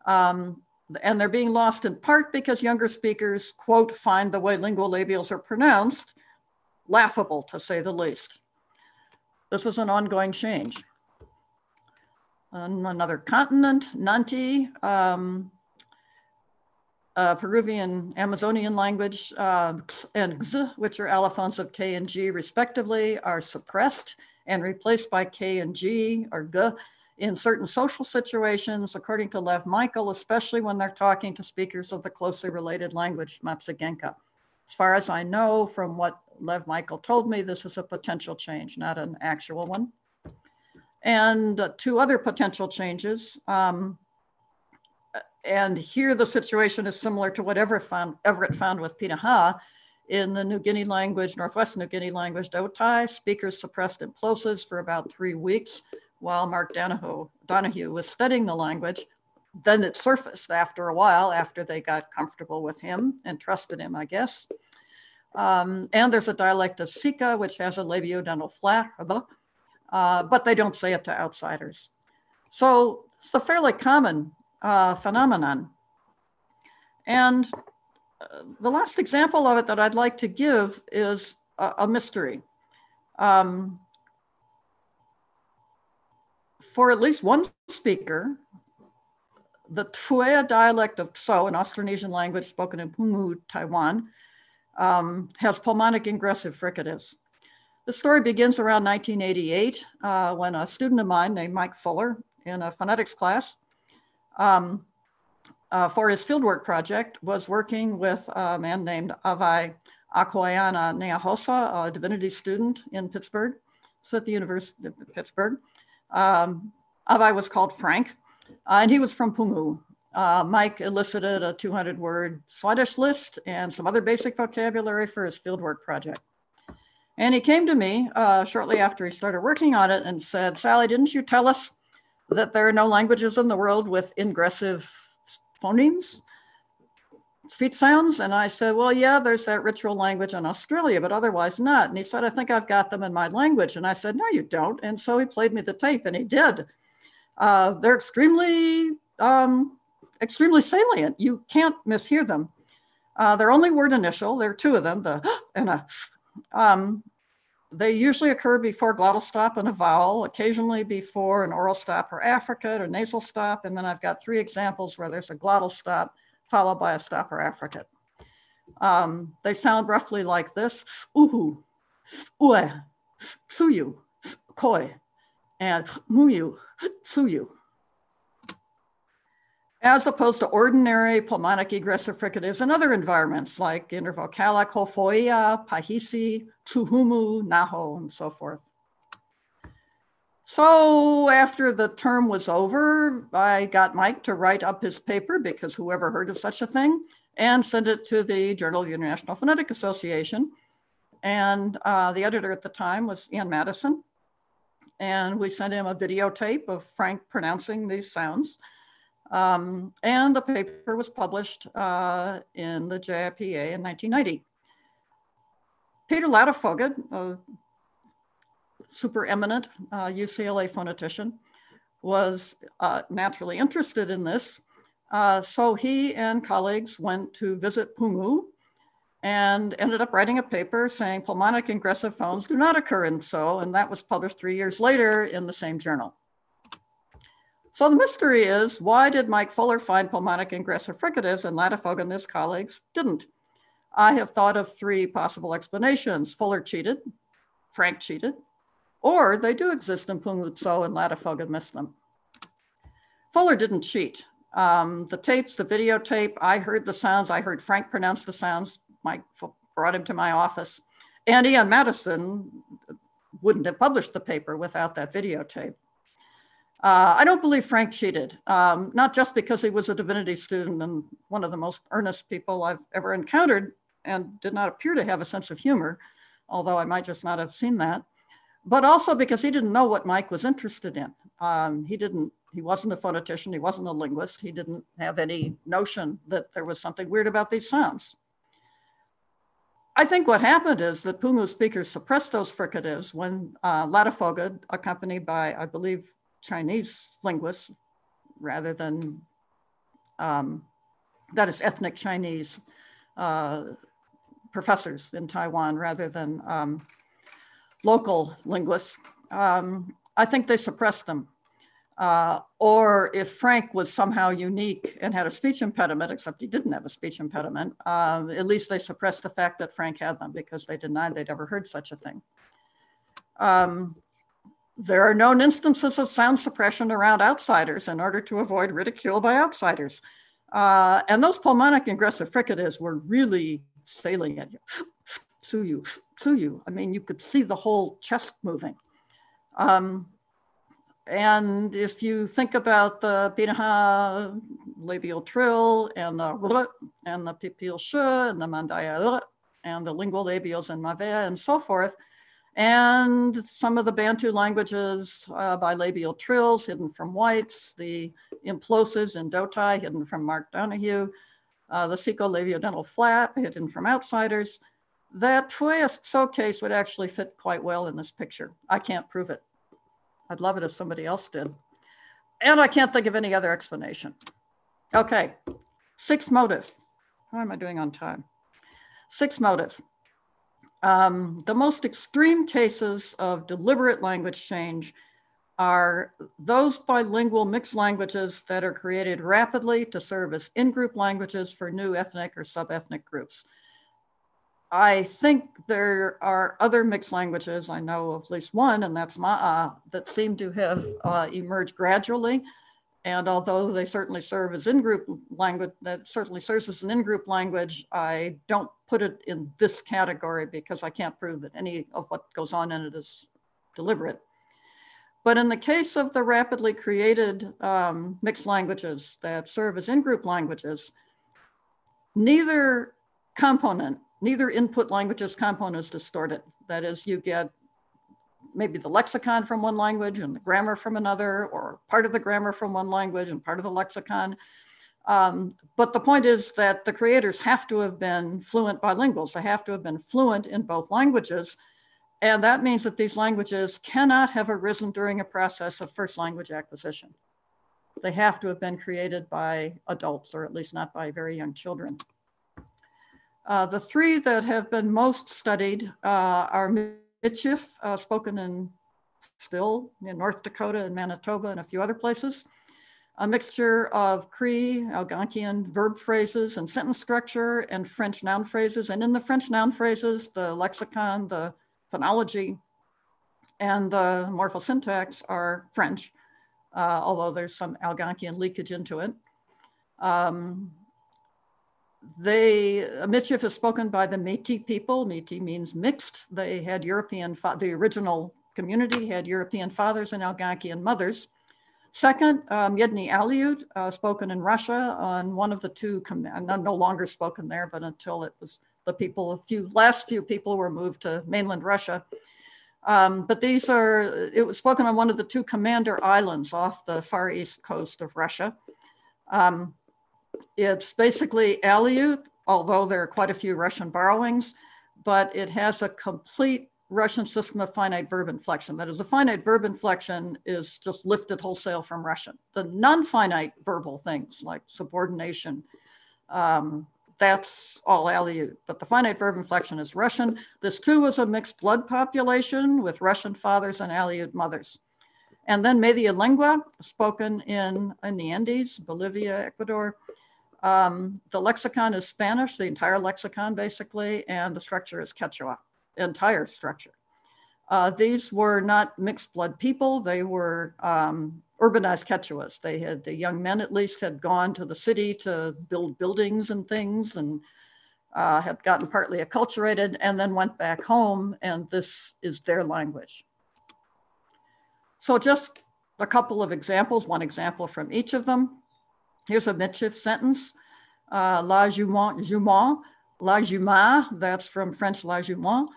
Um, and they're being lost in part because younger speakers, quote, find the way lingual labials are pronounced laughable, to say the least. This is an ongoing change. On another continent, Nanti, um, uh, Peruvian Amazonian language uh, and x, which are allophones of K and G respectively, are suppressed and replaced by K and G or G in certain social situations, according to Lev Michael, especially when they're talking to speakers of the closely related language, Matsigenka. As far as I know from what Lev Michael told me, this is a potential change, not an actual one. And two other potential changes. Um, and here the situation is similar to what whatever found, Everett found with Pirahã. In the New Guinea language, Northwest New Guinea language, Doutai, speakers suppressed implosives for about three weeks while Mark Donohue, Donohue was studying the language. Then it surfaced after a while, after they got comfortable with him and trusted him, I guess. Um, and there's a dialect of Sika, which has a labiodental flat, uh, but they don't say it to outsiders. So it's a fairly common uh, phenomenon. And uh, the last example of it that I'd like to give is a, a mystery. Um, for at least one speaker, the Tuea dialect of Tsou, an Austronesian language spoken in Penghu, Taiwan, um, has pulmonic ingressive fricatives. The story begins around 1988 uh, when a student of mine named Mike Fuller in a phonetics class um, uh, for his fieldwork project was working with a man named Avai Akoyana Neahosa, a divinity student in Pittsburgh, so at the University of Pittsburgh. Um, Avai was called Frank, uh, and he was from Penghu. Uh, Mike elicited a 200 word Swadesh list and some other basic vocabulary for his fieldwork project. And he came to me uh, shortly after he started working on it and said, Sally, didn't you tell us that there are no languages in the world with ingressive phonemes, speech sounds? And I said, well, yeah, there's that ritual language in Australia, but otherwise not. And he said, I think I've got them in my language. And I said, no, you don't. And so he played me the tape and he did. Uh, they're extremely, um, extremely salient. You can't mishear them. Uh, they're only word initial. There are two of them, the and a. Um, they usually occur before glottal stop and a vowel, occasionally before an oral stop or affricate or nasal stop. And then I've got three examples where there's a glottal stop followed by a stop or affricate. Um, they sound roughly like this, uhu, ue, suyu, koi, and muyu, suyu as opposed to ordinary pulmonic egressive fricatives in other environments like intervocalic hofoia, pahisi, tuhumu, naho, and so forth. So after the term was over, I got Mike to write up his paper because whoever heard of such a thing and send it to the Journal of the International Phonetic Association. And uh, the editor at the time was Ian Maddieson. And we sent him a videotape of Frank pronouncing these sounds. Um, and the paper was published uh, in the JIPA in 1990. Peter Ladefoged, a super eminent uh, UCLA phonetician, was uh, naturally interested in this. Uh, so he and colleagues went to visit Pungu and ended up writing a paper saying pulmonic ingressive phones do not occur in so, and that was published three years later in the same journal. So the mystery is, why did Mike Fuller find pulmonic ingressive fricatives and Ladefoged and his colleagues didn't? I have thought of three possible explanations. Fuller cheated, Frank cheated, or they do exist in Pungutso and Ladefoged missed them. Fuller didn't cheat. Um, the tapes, the videotape, I heard the sounds. I heard Frank pronounce the sounds. Mike brought him to my office. And Ian Maddieson wouldn't have published the paper without that videotape. Uh, I don't believe Frank cheated, um, not just because he was a divinity student and one of the most earnest people I've ever encountered, and did not appear to have a sense of humor, although I might just not have seen that, but also because he didn't know what Mike was interested in. Um, he didn't, he wasn't a phonetician, he wasn't a linguist, he didn't have any notion that there was something weird about these sounds. I think what happened is that Pungu speakers suppressed those fricatives when uh, Ladefoged, accompanied by, I believe, Chinese linguists, rather than, um, that is ethnic Chinese, uh, professors in Taiwan rather than um, local linguists. Um, I think they suppressed them. Uh, or if Frank was somehow unique and had a speech impediment, except he didn't have a speech impediment, uh, at least they suppressed the fact that Frank had them because they denied they'd ever heard such a thing. Um, there are known instances of sound suppression around outsiders in order to avoid ridicule by outsiders. Uh, and those pulmonic ingressive fricatives were really sailing at you, Tsuyu, Tsuyu. I mean, you could see the whole chest moving. Um, and if you think about the Pirahã labial trill and the and the pipil sh and the mandaya and the lingual labials and mave and so forth, and some of the Bantu languages uh, bilabial trills hidden from whites, the implosives in Dotai hidden from Mark Donohue, uh, the dental flap hidden from outsiders, that twist so case would actually fit quite well in this picture. I can't prove it. I'd love it if somebody else did. And I can't think of any other explanation. Okay, sixth motive. How am I doing on time? Sixth motive. Um, the most extreme cases of deliberate language change are those bilingual mixed languages that are created rapidly to serve as in-group languages for new ethnic or sub-ethnic groups. I think there are other mixed languages, I know of at least one, and that's Ma'a, that seem to have uh, emerged gradually. And although they certainly serve as in-group language, that certainly serves as an in-group language, I don't put it in this category because I can't prove that any of what goes on in it is deliberate. But in the case of the rapidly created um, mixed languages that serve as in-group languages, neither component, neither input languages component is distorted. That is, you get maybe the lexicon from one language and the grammar from another, or part of the grammar from one language and part of the lexicon. Um, but the point is that the creators have to have been fluent bilinguals. They have to have been fluent in both languages and that means that these languages cannot have arisen during a process of first language acquisition. They have to have been created by adults, or at least not by very young children. Uh, the three that have been most studied uh, are Michif, uh, spoken in still in North Dakota and Manitoba and a few other places. A mixture of Cree, Algonquian verb phrases and sentence structure and French noun phrases. And in the French noun phrases, the lexicon, the phonology and the morphosyntax are French, uh, although there's some Algonquian leakage into it. Um, they, Michif is spoken by the Métis people. Métis means mixed. They had European, the original community had European fathers and Algonquian mothers. Second, um, Yidni Aleut, uh, spoken in Russia on one of the two, no longer spoken there, but until it was the people, a few last few people were moved to mainland Russia. Um, but these are, it was spoken on one of the two commander islands off the far east coast of Russia. Um, it's basically Aleut, although there are quite a few Russian borrowings, but it has a complete Russian system of finite verb inflection. That is, a finite verb inflection is just lifted wholesale from Russian. The non-finite verbal things like subordination, um, that's all Aleut, but the finite verb inflection is Russian. This too was a mixed blood population with Russian fathers and Aleut mothers. And then Media Lingua, spoken in, in the Andes, Bolivia, Ecuador. Um, the lexicon is Spanish, the entire lexicon basically, and the structure is Quechua, entire structure. Uh, these were not mixed blood people, they were um, urbanized Quechuas. They had, the young men at least had gone to the city to build buildings and things and uh, had gotten partly acculturated and then went back home and this is their language. So just a couple of examples, one example from each of them. Here's a Michif sentence. Uh, la jument, jument, la jument, that's from French la jument.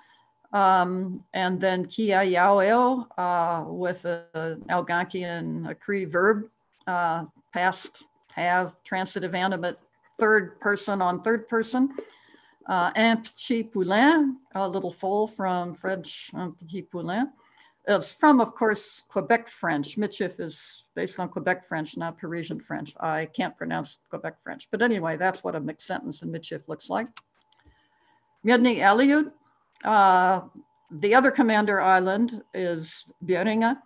Um, and then kia yao uh, with an Algonquian a Cree verb, uh, past, have, transitive animate, third person on third person. Uh, un petit poulain, a little foal from French, un petit poulain. It's from, of course, Quebec French. Michif is based on Quebec French, not Parisian French. I can't pronounce Quebec French. But anyway, that's what a mixed sentence in Michif looks like. Mednyj Aleut, uh, the other commander island is Beringa,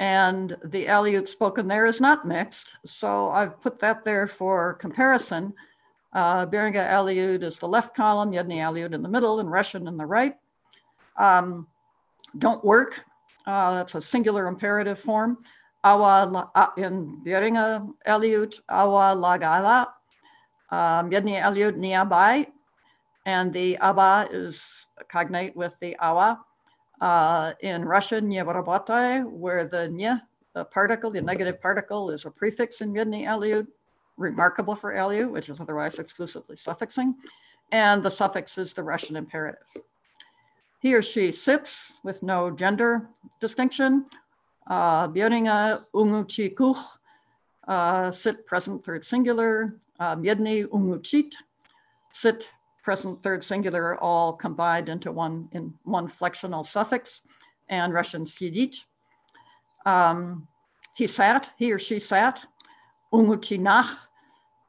and the Aleut spoken there is not mixed. So I've put that there for comparison. Uh, Beringa Aleut is the left column, Yedni Aleut in the middle, and Russian in the right. Um, don't work. Uh, that's a singular imperative form. Awa in Beringa Aleut, awa lagala. Um, Yedni Aleut niabai and the aba is cognate with the awa. Uh, in Russian, nyevarabatai, where the nye the particle, the negative particle, is a prefix in Yidni Aleut, remarkable for Aleut, which is otherwise exclusively suffixing. And the suffix is the Russian imperative. He or she sits with no gender distinction. Uh, unguchi kuch, uh, sit present third singular. Uh, unguchit, sit present third singular all combined into one in one flexional suffix and Russian sidit. Um, he sat, he or she sat, umuchinach,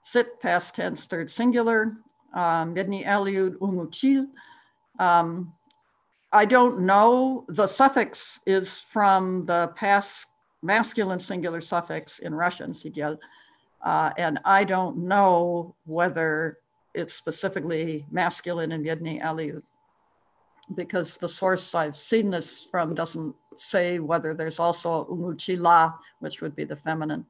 sit past tense third singular, um, Mednyj Aleut umuchil. Um, I don't know, the suffix is from the past masculine singular suffix in Russian, uh, and I don't know whether it's specifically masculine in Yedni Aleut because the source I've seen this from doesn't say whether there's also umuchila, which would be the feminine.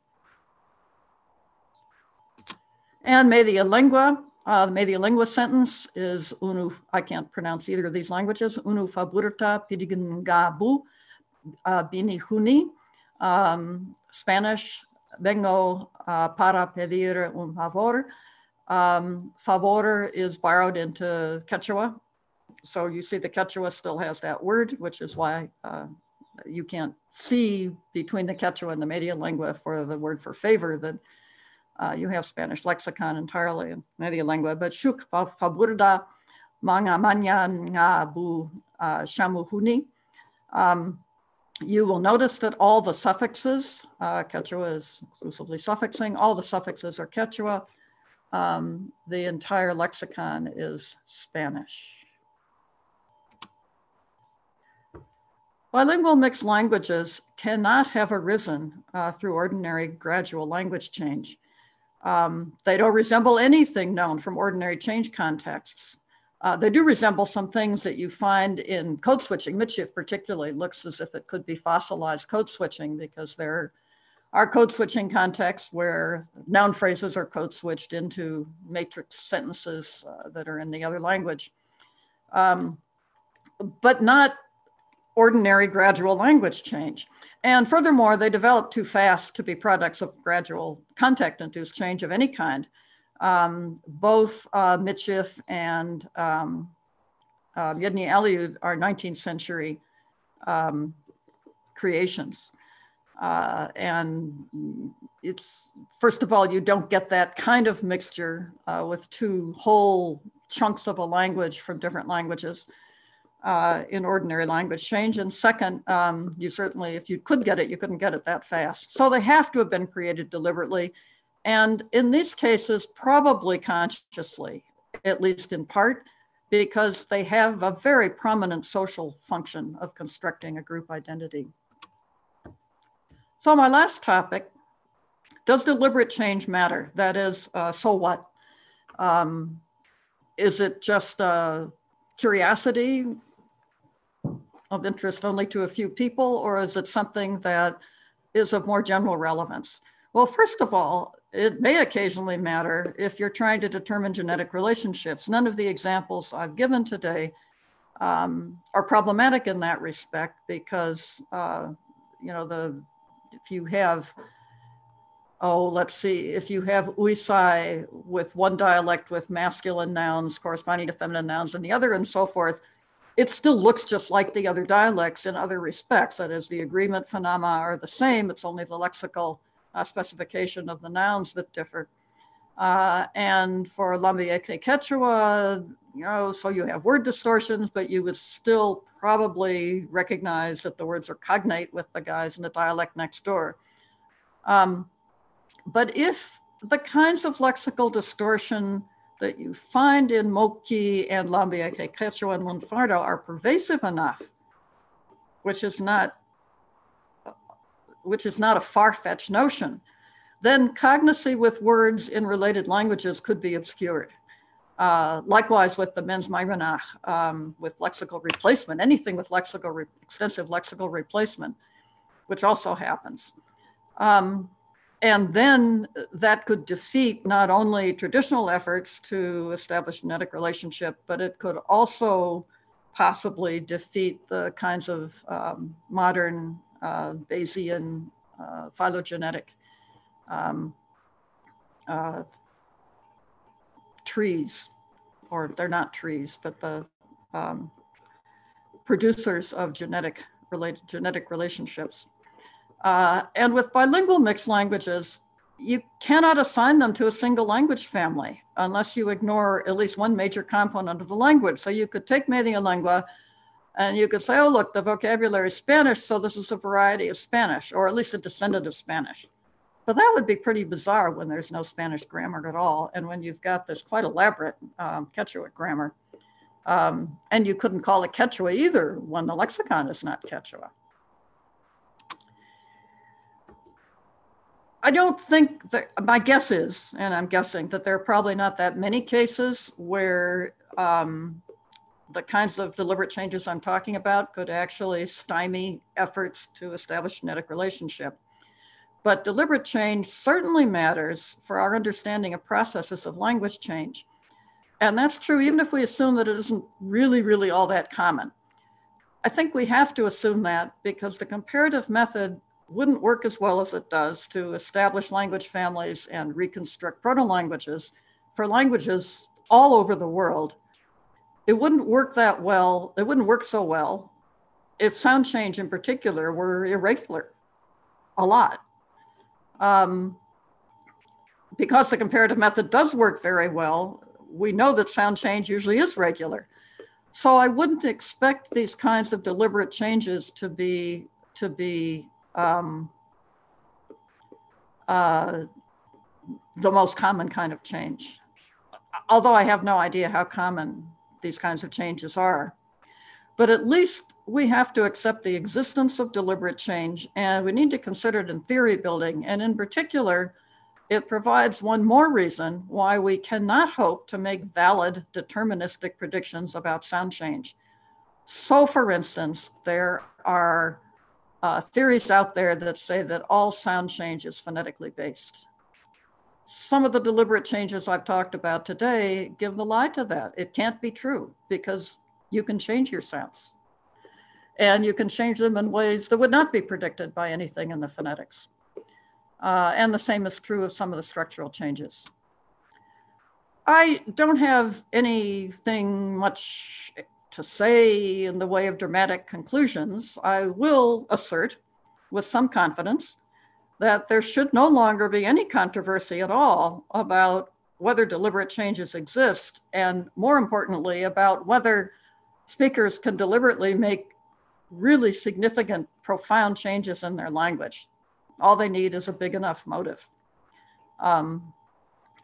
And may the lingua, uh, the media lingua sentence is unu, I can't pronounce either of these languages, unu faburta pidigangabu uh, bini huni, um, Spanish, vengo uh, para pedir un favor, um, favor is borrowed into Quechua. So you see the Quechua still has that word, which is why uh, you can't see between the Quechua and the media lingua for the word for favor that uh, you have Spanish lexicon entirely in media lingua, but shuk faburda manga manya nga bu uh, shamuhuni. Um, you will notice that all the suffixes, uh, Quechua is exclusively suffixing, all the suffixes are Quechua um, the entire lexicon is Spanish. Bilingual mixed languages cannot have arisen uh, through ordinary gradual language change. Um, they don't resemble anything known from ordinary change contexts. Uh, they do resemble some things that you find in code switching. Michif particularly looks as if it could be fossilized code switching because there our code switching context where noun phrases are code switched into matrix sentences uh, that are in the other language. Um, but not ordinary gradual language change. And furthermore, they develop too fast to be products of gradual contact induced change of any kind. Um, both uh, Michif and um, uh, Yedney Eliud are 19th century um, creations. Uh, and it's, first of all, you don't get that kind of mixture uh, with two whole chunks of a language from different languages uh, in ordinary language change. And second, um, you certainly, if you could get it, you couldn't get it that fast. So they have to have been created deliberately. And in these cases, probably consciously, at least in part, because they have a very prominent social function of constructing a group identity. So my last topic, does deliberate change matter? That is, uh, so what? Um, is it just a curiosity of interest only to a few people, or is it something that is of more general relevance? Well, first of all, it may occasionally matter if you're trying to determine genetic relationships. None of the examples I've given today um, are problematic in that respect because, uh, you know, the if you have, oh, let's see, if you have Uisai with one dialect with masculine nouns corresponding to feminine nouns and the other and so forth, it still looks just like the other dialects in other respects. That is, the agreement phenomena are the same. It's only the lexical uh, specification of the nouns that differ. Uh, and for Lambayeque Quechua, you know, so you have word distortions, but you would still probably recognize that the words are cognate with the guys in the dialect next door. Um, but if the kinds of lexical distortion that you find in Moqui and Lambayeque Quechua and Lunfardo are pervasive enough, which is not which is not a far-fetched notion, then cognacy with words in related languages could be obscured. Uh, likewise with the mens maymanach, um, with lexical replacement, anything with lexical re extensive lexical replacement, which also happens. Um, and then that could defeat not only traditional efforts to establish genetic relationship, but it could also possibly defeat the kinds of um, modern uh, Bayesian uh, phylogenetic um, uh, trees, or they're not trees, but the um, producers of genetic related genetic relationships. Uh, and with bilingual mixed languages, you cannot assign them to a single language family unless you ignore at least one major component of the language. So you could take media lingua and you could say, oh, look, the vocabulary is Spanish, so this is a variety of Spanish, or at least a descendant of Spanish. But that would be pretty bizarre when there's no Spanish grammar at all. And when you've got this quite elaborate um, Quechua grammar, um, and you couldn't call it Quechua either when the lexicon is not Quechua. I don't think that my guess is, and I'm guessing that there are probably not that many cases where um, the kinds of deliberate changes I'm talking about could actually stymie efforts to establish genetic relationship. But deliberate change certainly matters for our understanding of processes of language change. And that's true even if we assume that it isn't really, really all that common. I think we have to assume that because the comparative method wouldn't work as well as it does to establish language families and reconstruct proto languages for languages all over the world it wouldn't work that well. It wouldn't work so well if sound change in particular were irregular a lot. Um, because the comparative method does work very well, we know that sound change usually is regular. So I wouldn't expect these kinds of deliberate changes to be to be um, uh, the most common kind of change. Although I have no idea how common these kinds of changes are. But at least we have to accept the existence of deliberate change and we need to consider it in theory building. And in particular, it provides one more reason why we cannot hope to make valid deterministic predictions about sound change. So, for instance, there are uh, theories out there that say that all sound change is phonetically based some of the deliberate changes I've talked about today give the lie to that. It can't be true because you can change your sounds. and you can change them in ways that would not be predicted by anything in the phonetics. Uh, and the same is true of some of the structural changes. I don't have anything much to say in the way of dramatic conclusions. I will assert with some confidence that there should no longer be any controversy at all about whether deliberate changes exist, and more importantly, about whether speakers can deliberately make really significant, profound changes in their language. All they need is a big enough motive. Um,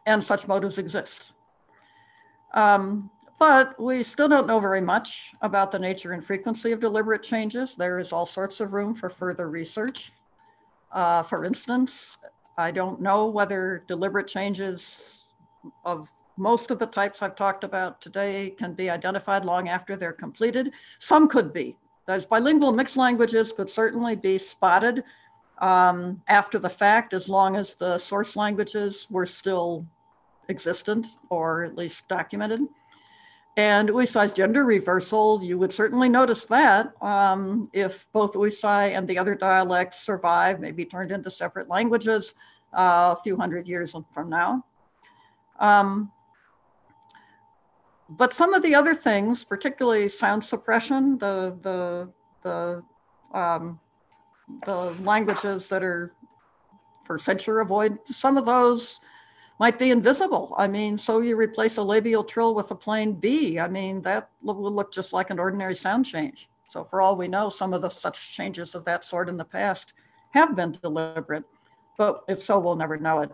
and such motives exist. Um, but we still don't know very much about the nature and frequency of deliberate changes. There is all sorts of room for further research. Uh, for instance, I don't know whether deliberate changes of most of the types I've talked about today can be identified long after they're completed. Some could be. Those bilingual mixed languages could certainly be spotted um, after the fact, as long as the source languages were still existent or at least documented. And Uisai's gender reversal, you would certainly notice that um, if both Uisai and the other dialects survive, maybe turned into separate languages uh, a few hundred years from now. Um, but some of the other things, particularly sound suppression, the the the um, the languages that are for censure avoid, some of those might be invisible. I mean, so you replace a labial trill with a plain B. I mean, that will look just like an ordinary sound change. So for all we know, some of the such changes of that sort in the past have been deliberate, but if so, we'll never know it.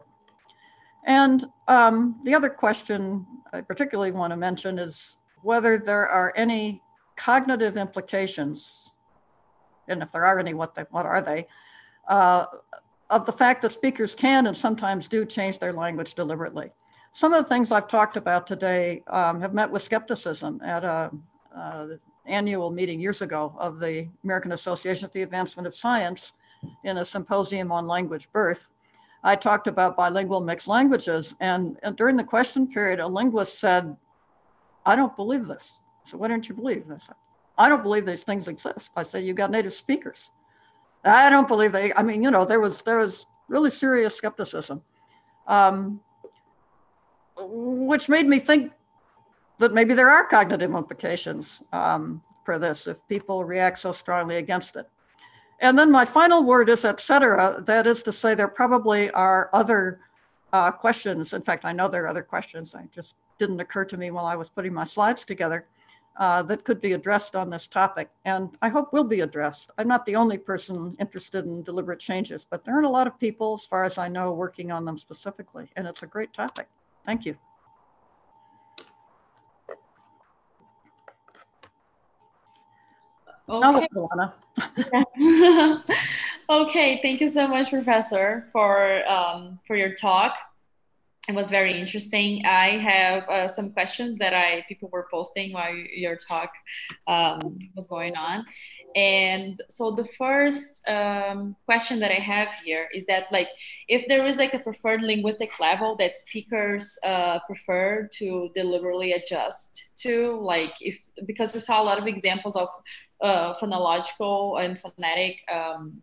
And um, the other question I particularly want to mention is whether there are any cognitive implications, and if there are any, what, they, what are they, uh, of the fact that speakers can and sometimes do change their language deliberately. Some of the things I've talked about today um, have met with skepticism at a, a, annual meeting years ago of the American Association for the Advancement of Science in a symposium on language birth. I talked about bilingual mixed languages, and, and during the question period, a linguist said, "I don't believe this." So why don't you believe this? I don't believe these things exist. I said, you've got native speakers. I don't believe they. I mean, you know, there was there was really serious skepticism, um, which made me think that maybe there are cognitive implications um, for this if people react so strongly against it. And then my final word is et cetera. That is to say, there probably are other uh, questions. In fact, I know there are other questions. I just didn't occur to me while I was putting my slides together uh, that could be addressed on this topic, and I hope will be addressed. I'm not the only person interested in deliberate changes, but there aren't a lot of people, as far as I know, working on them specifically, and it's a great topic. Thank you. Okay. okay, thank you so much, Professor, for um, for your talk it was very interesting. I have uh, some questions that I people were posting while your talk um, was going on, and so the first um, question that I have here is that like if there is like a preferred linguistic level that speakers uh, prefer to deliberately adjust to, like if because we saw a lot of examples of uh, phonological and phonetic. Um,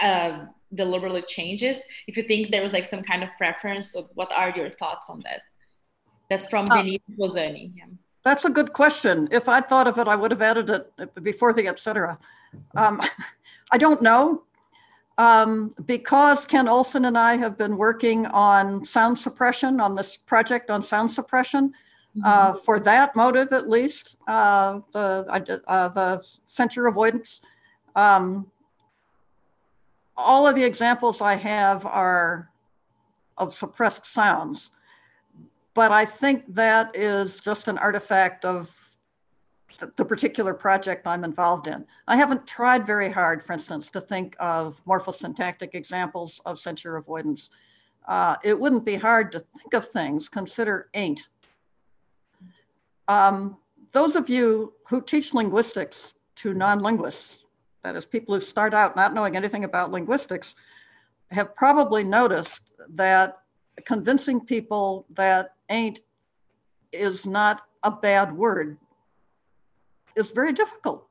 uh, deliberately changes if you think there was like some kind of preference of what are your thoughts on that that's from uh, Denise Bozani. Yeah. That's a good question. If I'd thought of it, I would have added it before the etc. Um, I don't know. Um, because Ken Olson and I have been working on sound suppression, on this project on sound suppression, mm-hmm. uh, for that motive at least, uh, the, uh, the censure avoidance, um, all of the examples I have are of suppressed sounds, but I think that is just an artifact of the particular project I'm involved in. I haven't tried very hard, for instance, to think of morphosyntactic examples of censure avoidance. Uh, it wouldn't be hard to think of things, consider ain't. Um, those of you who teach linguistics to non-linguists that is, people who start out not knowing anything about linguistics, have probably noticed that convincing people that ain't is not a bad word is very difficult.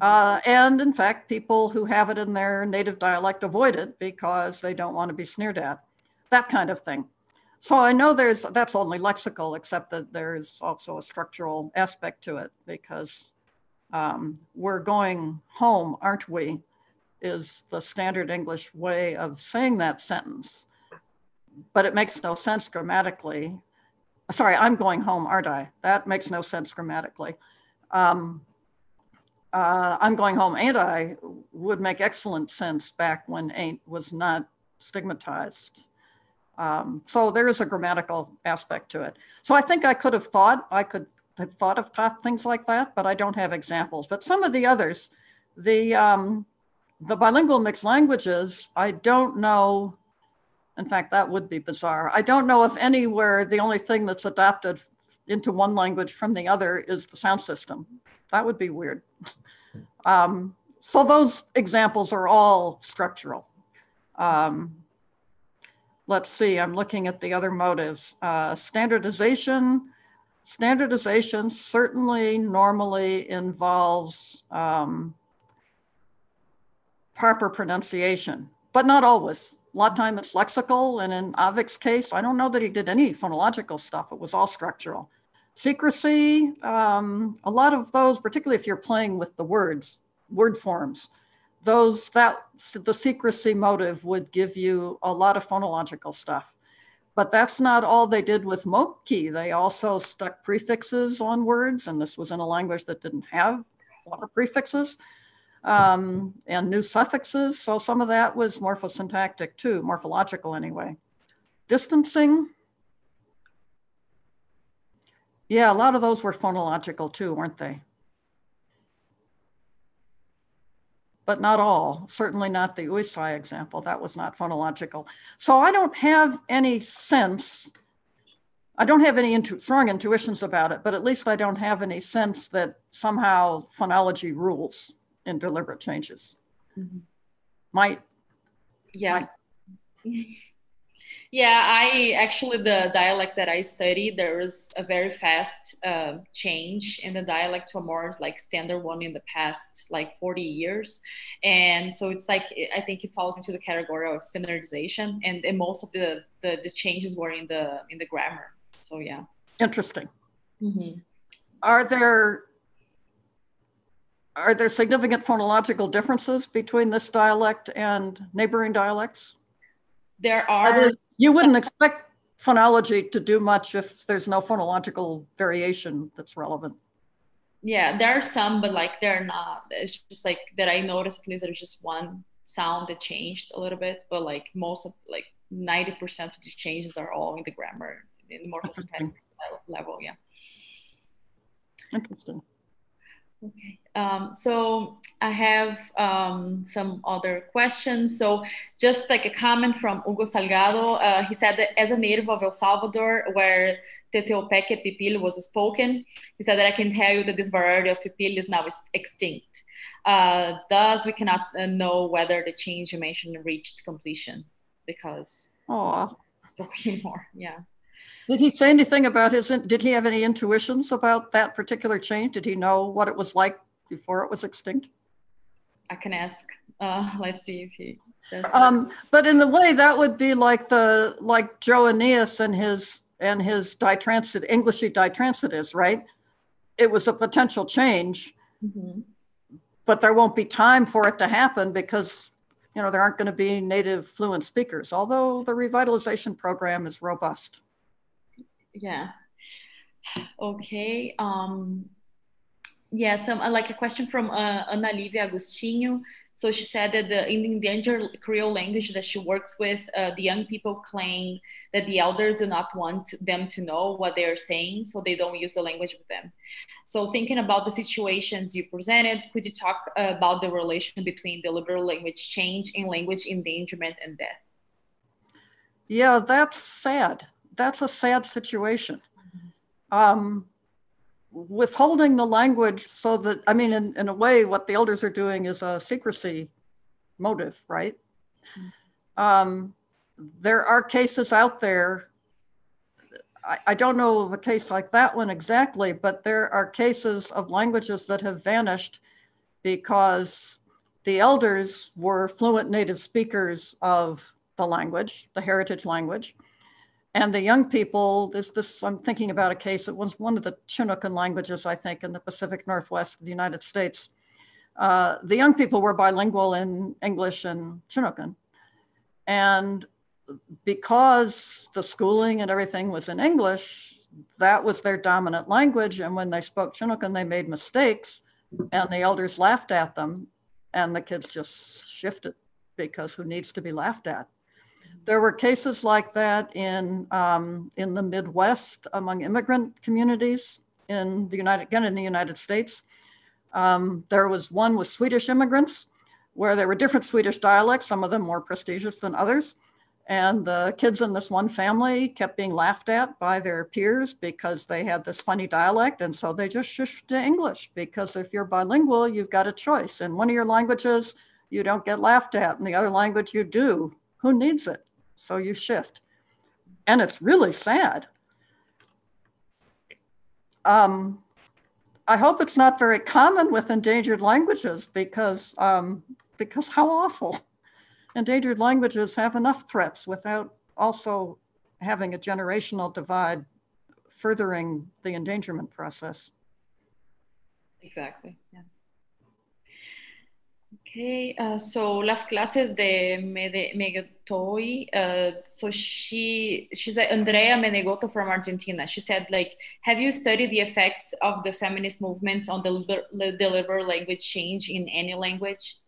Uh, and in fact, people who have it in their native dialect avoid it because they don't want to be sneered at, that kind of thing. So I know there's that's only lexical, except that there's also a structural aspect to it because um, we're going home, aren't we? Is the standard English way of saying that sentence, but it makes no sense grammatically. Sorry, I'm going home, aren't I? That makes no sense grammatically. Um, uh, I'm going home, ain't I, would make excellent sense back when ain't was not stigmatized. Um, so there is a grammatical aspect to it. So I think I could have thought, I could have thought of things like that, but I don't have examples. But some of the others, the, um, the bilingual mixed languages, I don't know. In fact, that would be bizarre. I don't know if anywhere the only thing that's adapted into one language from the other is the sound system. That would be weird. Um, so those examples are all structural. Um, let's see, I'm looking at the other motives. Uh, standardization, standardization certainly normally involves um, proper pronunciation, but not always. A lot of time it's lexical, and in Aavik's case, I don't know that he did any phonological stuff. It was all structural. Secrecy, um, a lot of those, particularly if you're playing with the words, word forms, those that the secrecy motive would give you a lot of phonological stuff. But that's not all they did with Moki. They also stuck prefixes on words, and this was in a language that didn't have a lot of prefixes um, and new suffixes. So some of that was morphosyntactic too, morphological anyway. Distancing, yeah, a lot of those were phonological too, weren't they? But not all, certainly not the Uisai example. That was not phonological. So I don't have any sense, I don't have any intu strong intuitions about it, but at least I don't have any sense that somehow phonology rules in deliberate changes. Mm -hmm. Might. Yeah. Might. Yeah, I actually the dialect that I studied, there was a very fast uh, change in the dialect to a more like standard one in the past like 40 years, and so it's like I think it falls into the category of standardization, and, and most of the, the, the changes were in the in the grammar. So yeah, interesting. Mm-hmm. Are there are there significant phonological differences between this dialect and neighboring dialects? There are you wouldn't expect phonology to do much if there's no phonological variation that's relevant. Yeah, there are some, but like they're not. It's just like that I noticed at least there's just one sound that changed a little bit, but like most of like 90% of the changes are all in the grammar, in the morphosyntactic level. Yeah. Interesting. Okay, um, so I have um, some other questions. So just like a comment from Hugo Salgado, uh, he said that as a native of El Salvador, where Teotepeque pipil was spoken, he said that I can tell you that this variety of pipil is now extinct. Uh, thus, we cannot uh, know whether the change you mentioned reached completion because oh, spoken more. Yeah. Did he say anything about his, did he have any intuitions about that particular change? Did he know what it was like before it was extinct? I can ask. Uh, let's see if he says. Um, but in the way that would be like the like Joe Aeneas and his and his ditransit Englishy ditransitives, right? It was a potential change, mm-hmm. but there won't be time for it to happen because you know there aren't going to be native fluent speakers. Although the revitalization program is robust yeah. Okay um yeah some uh, like a question from uh, ana livia agostinho. So she said that the, in the endangered creole language that she works with uh, the young people claim that the elders do not want them to know what they're saying so they don't use the language with them. So thinking about the situations you presented could you talk about the relation between the liberal language change and language endangerment and death? Yeah that's sad that's a sad situation. Um, withholding the language so that, I mean, in, in a way, what the elders are doing is a secrecy motive, right? Um, there are cases out there. I, I don't know of a case like that one exactly, but there are cases of languages that have vanished because the elders were fluent native speakers of the language, the heritage language. And the young people, this, this, I'm thinking about a case, it was one of the Chinookan languages, I think, in the Pacific Northwest of the United States. Uh, the young people were bilingual in English and Chinookan. And because the schooling and everything was in English, that was their dominant language. And when they spoke Chinookan, they made mistakes and the elders laughed at them and the kids just shifted because who needs to be laughed at? There were cases like that in, um, in the Midwest among immigrant communities in the United, again, in the United States. Um, there was one with Swedish immigrants where there were different Swedish dialects, some of them more prestigious than others. And the kids in this one family kept being laughed at by their peers because they had this funny dialect. And so they just shifted to English because if you're bilingual, you've got a choice. In one of your languages, you don't get laughed at. In the other language, you do. Who needs it? So you shift. And it's really sad. Um, I hope it's not very common with endangered languages because, um, because how awful endangered languages have enough threats without also having a generational divide furthering the endangerment process. Exactly. Yeah. Okay, uh, so last classes de Menegotto. Uh, so she she's Andrea Menegotto from Argentina. She said, like, have you studied the effects of the feminist movement on the deliver language change in any language?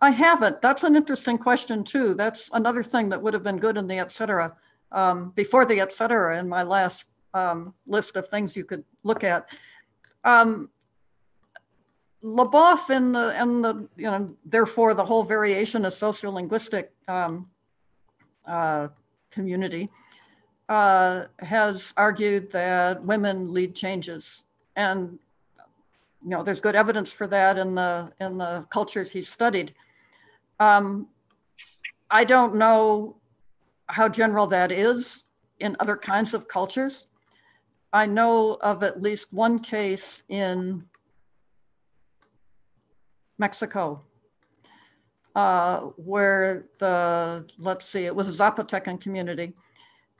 I haven't. That's an interesting question too. That's another thing that would have been good in the etc. Um, before the etc. in my last um, list of things you could look at. Um, Labov and the and the you know therefore the whole variation of sociolinguistic um, uh, community uh, has argued that women lead changes and you know there's good evidence for that in the in the cultures he studied um, I don't know how general that is in other kinds of cultures. I know of at least one case in Mexico uh, where the, let's see, it was a Zapotecan community.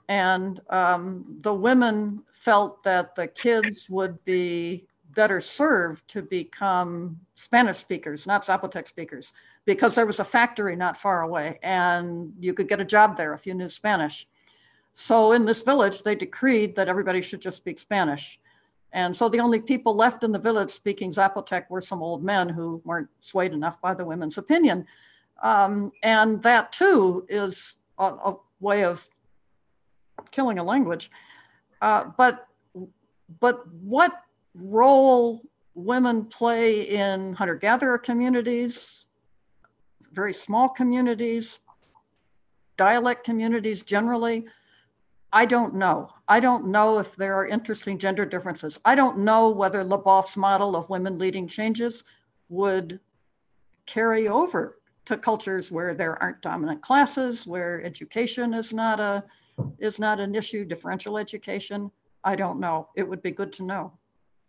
And um, the women felt that the kids would be better served to become Spanish speakers, not Zapotec speakers because there was a factory not far away and you could get a job there if you knew Spanish. So in this village, they decreed that everybody should just speak Spanish. And so the only people left in the village speaking Zapotec were some old men who weren't swayed enough by the women's opinion. Um, and that too is a, a, way of killing a language. Uh, but, but what role women play in hunter-gatherer communities, very small communities, dialect communities generally. I don't know. I don't know if there are interesting gender differences. I don't know whether Labov's model of women leading changes would carry over to cultures where there aren't dominant classes, where education is not a is not an issue, differential education. I don't know. It would be good to know.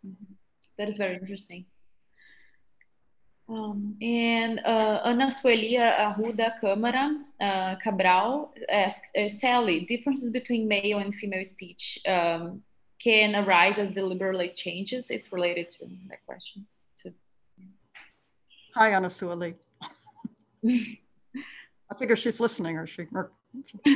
Mm-hmm. That is very interesting. Um, and uh, Ana Sueli Arruda Câmara uh, Cabral asks, uh, Sally, differences between male and female speech um, can arise as deliberate changes? It's related to that question. To... Hi, Ana Sueli. I figure she's listening or she. Or...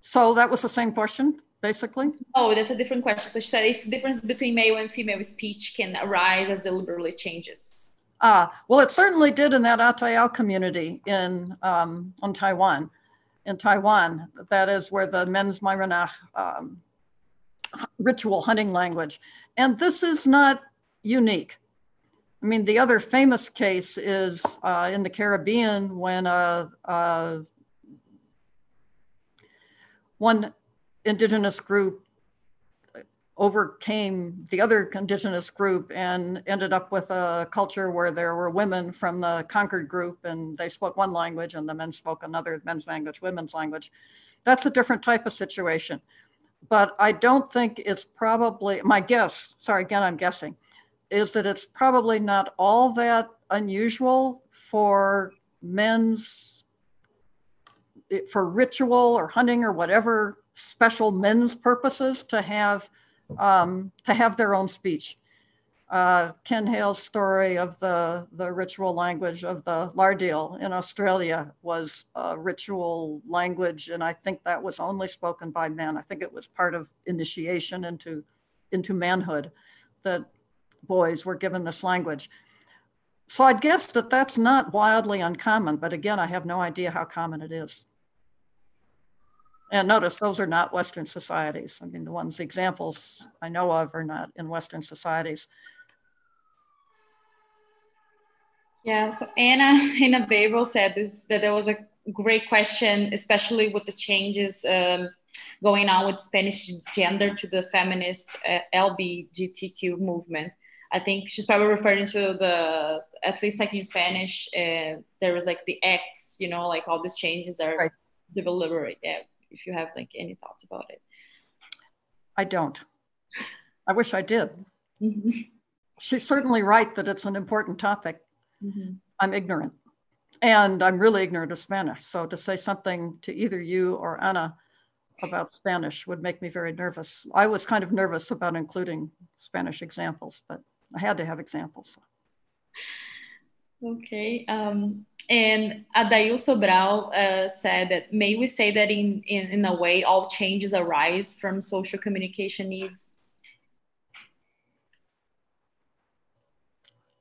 so that was the same question basically? Oh, that's a different question. So she said if the difference between male and female speech can arise as deliberately changes. Ah, well, it certainly did in that Atayal community in um, on Taiwan. In Taiwan, that is where the men's Mayrinax um, ritual hunting language. And this is not unique. I mean, the other famous case is uh, in the Caribbean when uh, uh, one indigenous group overcame the other indigenous group and ended up with a culture where there were women from the conquered group and they spoke one language and the men spoke another men's language, women's language. That's a different type of situation. But I don't think it's probably, my guess, sorry, again, I'm guessing, is that it's probably not all that unusual for men's, for ritual or hunting or whatever special men's purposes to have um, to have their own speech. Uh, Ken Hale's story of the, the ritual language of the Lardil in Australia was a ritual language, and I think that was only spoken by men. I think it was part of initiation into, into manhood that boys were given this language. So I'd guess that that's not wildly uncommon, but again, I have no idea how common it is. And notice those are not Western societies. I mean, the ones examples I know of are not in Western societies. Yeah, so Anna Anna Babel said this, that there was a great question, especially with the changes um, going on with Spanish gender to the feminist uh, LGBTQ movement. I think she's probably referring to the, at least like in Spanish, uh, there was like the X, you know, like all these changes are right. deliberate. Yeah, if you have like any thoughts about it. I don't. I wish I did. Mm-hmm. She's certainly right that it's an important topic. Mm-hmm. I'm ignorant. And I'm really ignorant of Spanish. So to say something to either you or Anna about Spanish would make me very nervous. I was kind of nervous about including Spanish examples, but I had to have examples. Okay. Um, and Adail Sobral uh, said that may we say that in, in, in a way all changes arise from social communication needs?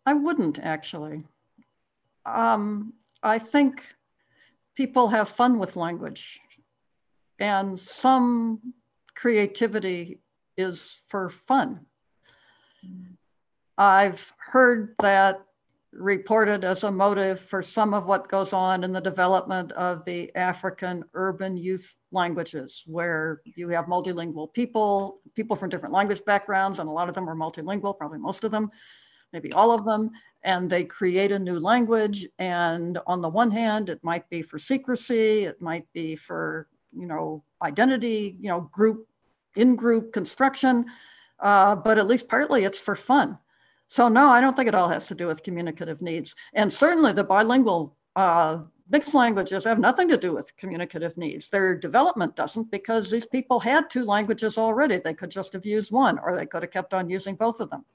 I wouldn't actually. Um, I think people have fun with language and some creativity is for fun. I've heard that reported as a motive for some of what goes on in the development of the African urban youth languages, where you have multilingual people, people from different language backgrounds, and a lot of them are multilingual, probably most of them, maybe all of them, and they create a new language. And on the one hand, it might be for secrecy, it might be for, you know, identity, you know, group, in group construction, uh, but at least partly it's for fun. So no, I don't think it all has to do with communicative needs. And certainly the bilingual uh, mixed languages have nothing to do with communicative needs. Their development doesn't because these people had two languages already. They could just have used one or they could have kept on using both of them.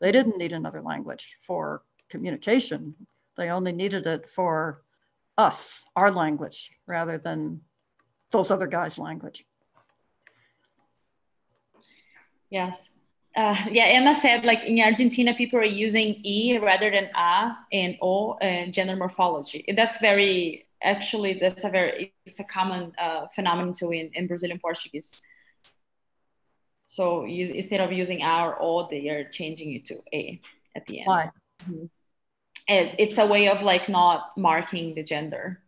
They didn't need another language for communication. They only needed it for us, our language, rather than those other guys' language. Yes uh, yeah, Anna said like in Argentina, people are using E rather than A and O and gender morphology. That's very, actually, that's a very, it's a common uh, phenomenon too in, in Brazilian Portuguese. So use, instead of using A or O, they are changing it to A at the end. Why? Mm-hmm. And it's a way of like not marking the gender.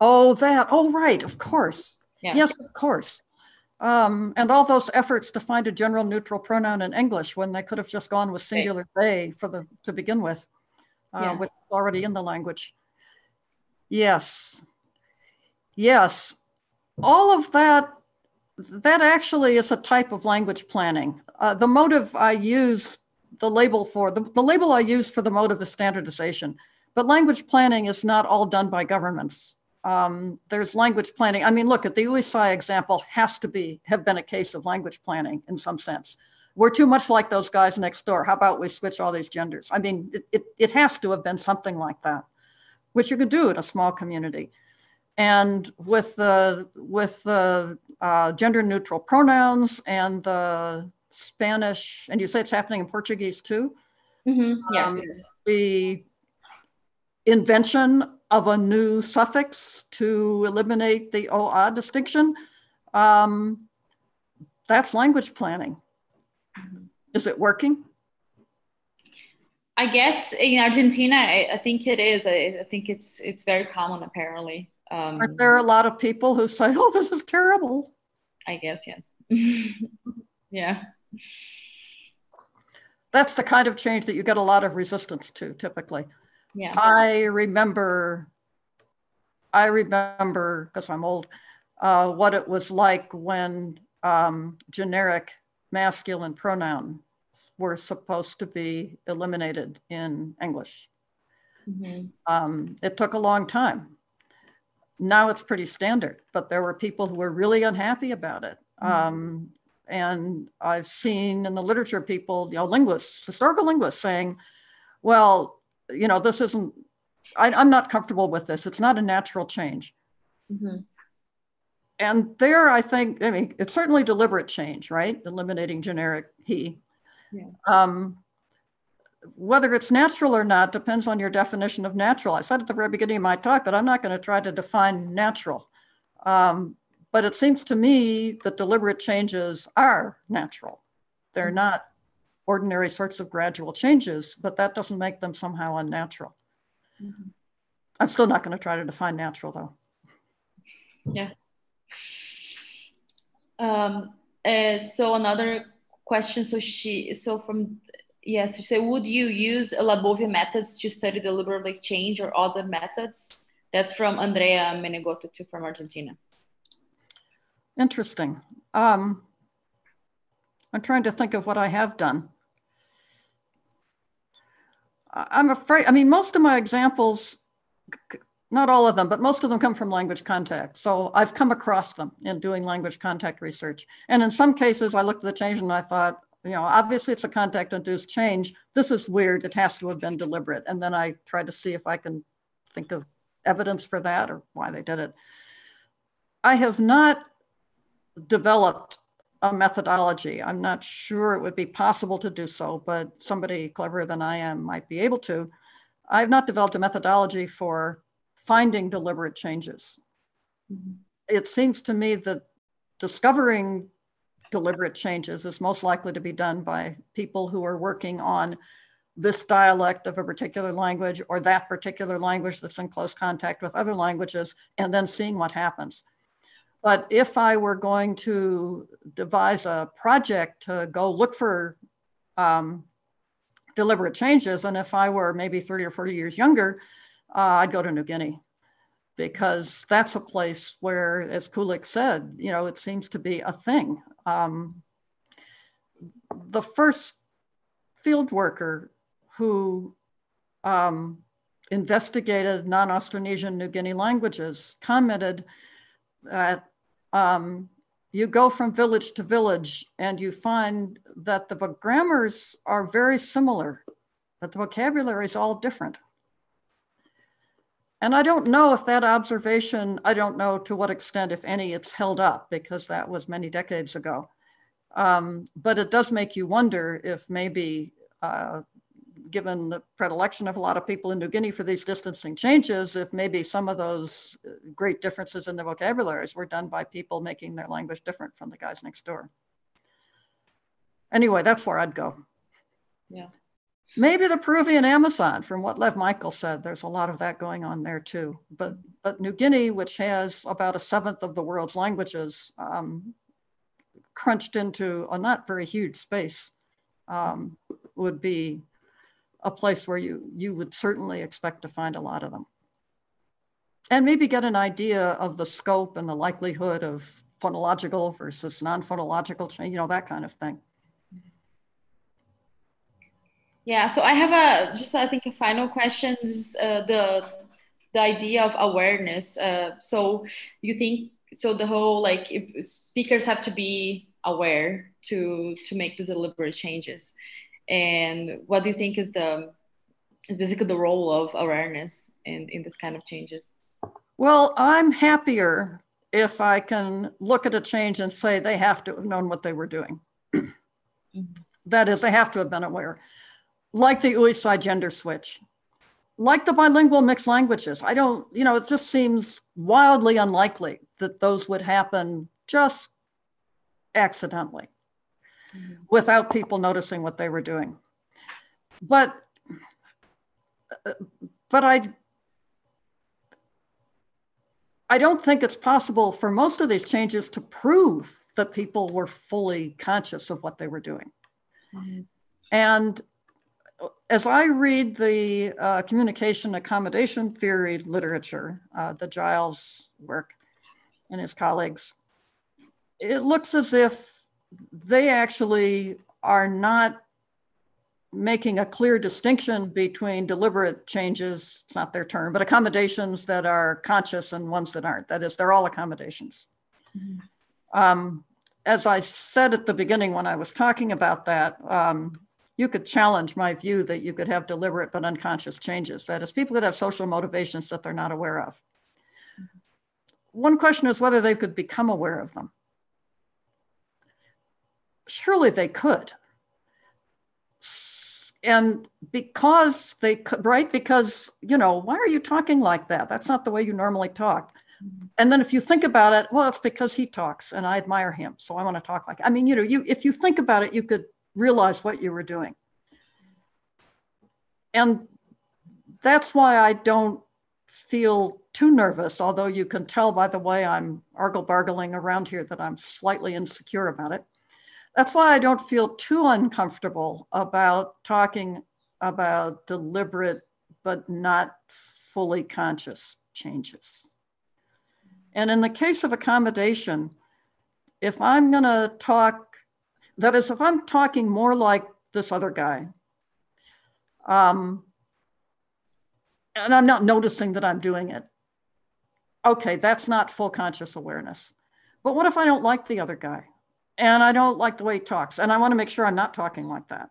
Oh, that. Oh, right. Of course. Yeah. Yes, of course. Um, and all those efforts to find a general neutral pronoun in English when they could have just gone with singular they for the to begin with, uh, yeah. with already in the language. Yes, yes, all of that. That actually is a type of language planning. Uh, the motive I use the label for the, the label I use for the motive is standardization, but language planning is not all done by governments um, there's language planning. I mean, look at the Uisai example has to be have been a case of language planning in some sense. We're too much like those guys next door. How about we switch all these genders? I mean, it, it, it has to have been something like that, which you could do in a small community. And with the with the uh, gender neutral pronouns and the Spanish, and you say it's happening in Portuguese too. Mm-hmm. Yeah. Um, the invention of a new suffix to eliminate the OA distinction. Um, that's language planning. Is it working? I guess in Argentina, I, I think it is. I, I, think it's it's very common apparently. Um, Aren't there a lot of people who say, "Oh, this is terrible"? I guess yes. yeah. That's the kind of change that you get a lot of resistance to typically. Yeah. I remember, I remember, because I'm old, uh, what it was like when um, generic masculine pronouns were supposed to be eliminated in English. Mhm. Um, it took a long time. Now it's pretty standard, but there were people who were really unhappy about it. Um, and I've seen in the literature people, you know, linguists, historical linguists saying, well, you know, this isn't, I, I'm not comfortable with this. It's not a natural change. Mhm. And there, I think, I mean, it's certainly deliberate change, right? Eliminating generic he. Yeah. Um, whether it's natural or not depends on your definition of natural. I said at the very beginning of my talk that I'm not going to try to define natural. Um, but it seems to me that deliberate changes are natural. They're Mhm. not ordinary sorts of gradual changes, but that doesn't make them somehow unnatural. Mhm. I'm still not going to try to define natural though. Yeah. Um, uh, so another question. So she, so from yes, she said, would you use Labovian methods to study deliberately change or other methods? That's from Andrea Menegotto too, from Argentina. Interesting. Um, I'm trying to think of what I have done. I'm afraid, I mean, most of my examples, not all of them, but most of them come from language contact. So I've come across them in doing language contact research. And in some cases, I looked at the change and I thought, you know, obviously it's a contact induced change. This is weird. It has to have been deliberate. And then I tried to see if I can think of evidence for that or why they did it. I have not developed a methodology. I'm not sure it would be possible to do so, but somebody cleverer than I am might be able to. I've not developed a methodology for finding deliberate changes. Mhm. It seems to me that discovering deliberate changes is most likely to be done by people who are working on this dialect of a particular language or that particular language that's in close contact with other languages and then seeing what happens. But if I were going to devise a project to go look for um, deliberate changes, and if I were maybe 30 or 40 years younger, uh, I'd go to New Guinea because that's a place where, as Kulick said, you know, it seems to be a thing. Um, the first field worker who um, investigated non-Austronesian New Guinea languages commented that um, you go from village to village and you find that the grammars are very similar, but the vocabulary is all different. And I don't know if that observation, I don't know to what extent, if any, it's held up because that was many decades ago. Um, but it does make you wonder if maybe, uh, given the predilection of a lot of people in New Guinea for these distancing changes, if maybe some of those uh, great differences in the vocabularies were done by people making their language different from the guys next door. Anyway, that's where I'd go. Yeah. Maybe the Peruvian Amazon, from what Lev Michael said, there's a lot of that going on there too. But but New Guinea, which has about a seventh of the world's languages, um, crunched into a not very huge space, um, would be a place where you you would certainly expect to find a lot of them. And maybe get an idea of the scope and the likelihood of phonological versus non-phonological change, you know, that kind of thing. Yeah, so I have a just I think a final question is uh, the the idea of awareness. Uh, so you think so the whole like speakers have to be aware to to make these deliberate changes, and what do you think is the is basically the role of awareness in in this kind of changes? Well, I'm happier if I can look at a change and say they have to have known what they were doing. Mm-hmm. That is, they have to have been aware. Like the Uisai gender switch, like the bilingual mixed languages. I don't, you know, it just seems wildly unlikely that those would happen just accidentally without people noticing what they were doing. But, but I, I don't think it's possible for most of these changes to prove that people were fully conscious of what they were doing. Mm-hmm. And as I read the uh, communication accommodation theory literature, uh, the Giles work and his colleagues, it looks as if they actually are not making a clear distinction between deliberate changes, it's not their term, but accommodations that are conscious and ones that aren't. That is, they're all accommodations. Mm-hmm. Um, as I said at the beginning when I was talking about that, um, you could challenge my view that you could have deliberate but unconscious changes. That is, people could have social motivations that they're not aware of. One question is whether they could become aware of them. Surely they could. And because they could, right? Because, you know, why are you talking like that? That's not the way you normally talk. And then if you think about it, well, it's because he talks and I admire him. So I want to talk like, I mean, you know, you, if you think about it, you could realize what you were doing. And that's why I don't feel too nervous, although you can tell by the way I'm argle bargling around here that I'm slightly insecure about it. That's why I don't feel too uncomfortable about talking about deliberate but not fully conscious changes. And in the case of accommodation, if I'm going to talk that is, if I'm talking more like this other guy, um, and I'm not noticing that I'm doing it, okay, that's not full conscious awareness. But what if I don't like the other guy and I don't like the way he talks and I want to make sure I'm not talking like that?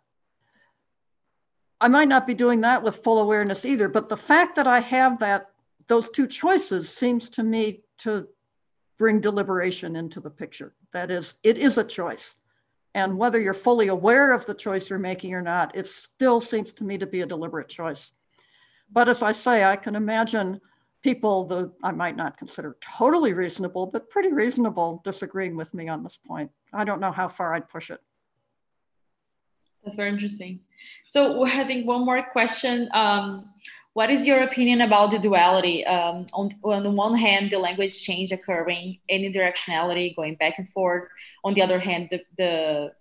I might not be doing that with full awareness either, but the fact that I have that those two choices seems to me to bring deliberation into the picture. That is, it is a choice. And whether you're fully aware of the choice you're making or not, it still seems to me to be a deliberate choice. But as I say, I can imagine people that I might not consider totally reasonable, but pretty reasonable disagreeing with me on this point. I don't know how far I'd push it. That's very interesting. So think one more question. Um, what is your opinion about the duality? Um, on, on the one hand, the language change occurring, any directionality going back and forth. On the other hand, the the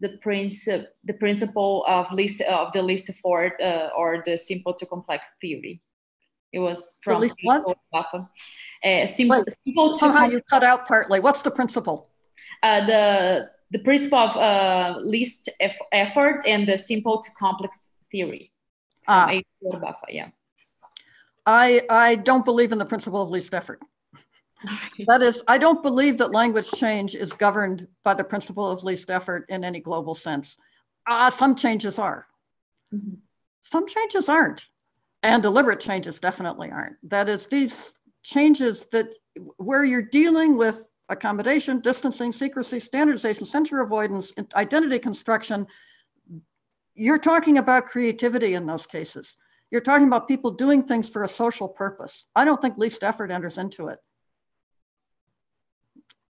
the principle the principle of least of the least effort uh, or the simple to complex theory. It was from the what? Uh, simple, Wait, simple to somehow you cut out partly. What's the principle? Uh, the the principle of uh, least effort and the simple to complex theory. Ah. yeah. I, I don't believe in the principle of least effort. that is, I don't believe that language change is governed by the principle of least effort in any global sense. Uh, some changes are. Mm-hmm. Some changes aren't. And deliberate changes definitely aren't. That is, these changes that where you're dealing with accommodation, distancing, secrecy, standardization, censure avoidance, identity construction, you're talking about creativity in those cases. You're talking about people doing things for a social purpose. I don't think least effort enters into it.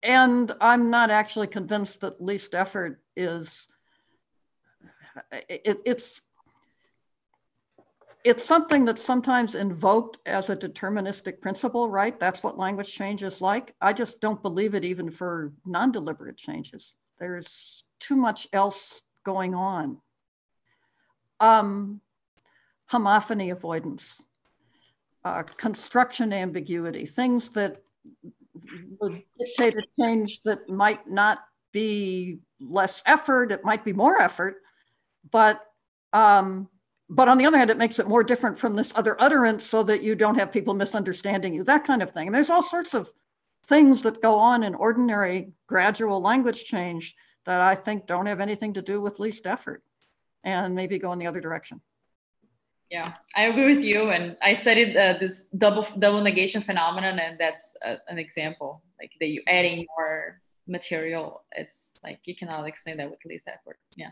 And I'm not actually convinced that least effort is, it, it's, it's something that's sometimes invoked as a deterministic principle, right? That's what language change is like. I just don't believe it even for non deliberate changes. There's too much else going on um, homophony avoidance, uh, construction ambiguity, things that would dictate a change that might not be less effort, it might be more effort, but um, but on the other hand, it makes it more different from this other utterance so that you don't have people misunderstanding you, that kind of thing. And there's all sorts of things that go on in ordinary gradual language change that I think don't have anything to do with least effort and maybe go in the other direction. Yeah, I agree with you. And I studied uh, this double double negation phenomenon, and that's a, an example. Like that you adding more material, it's like you cannot explain that with least effort. Yeah.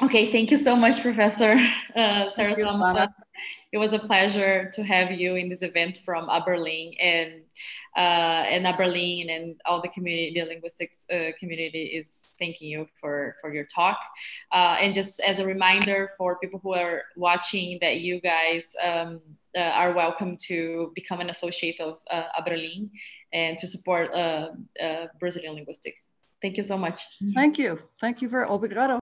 Okay, thank you so much, Professor uh, Sarah Thomas. It was a pleasure to have you in this event from Abralin and uh, and Abralin and all the community, the linguistics uh, community is thanking you for, for your talk. Uh, and just as a reminder for people who are watching that you guys um, uh, are welcome to become an associate of uh, Abralin and to support uh, uh, Brazilian linguistics. Thank you so much. Thank you. Thank you very obrigado.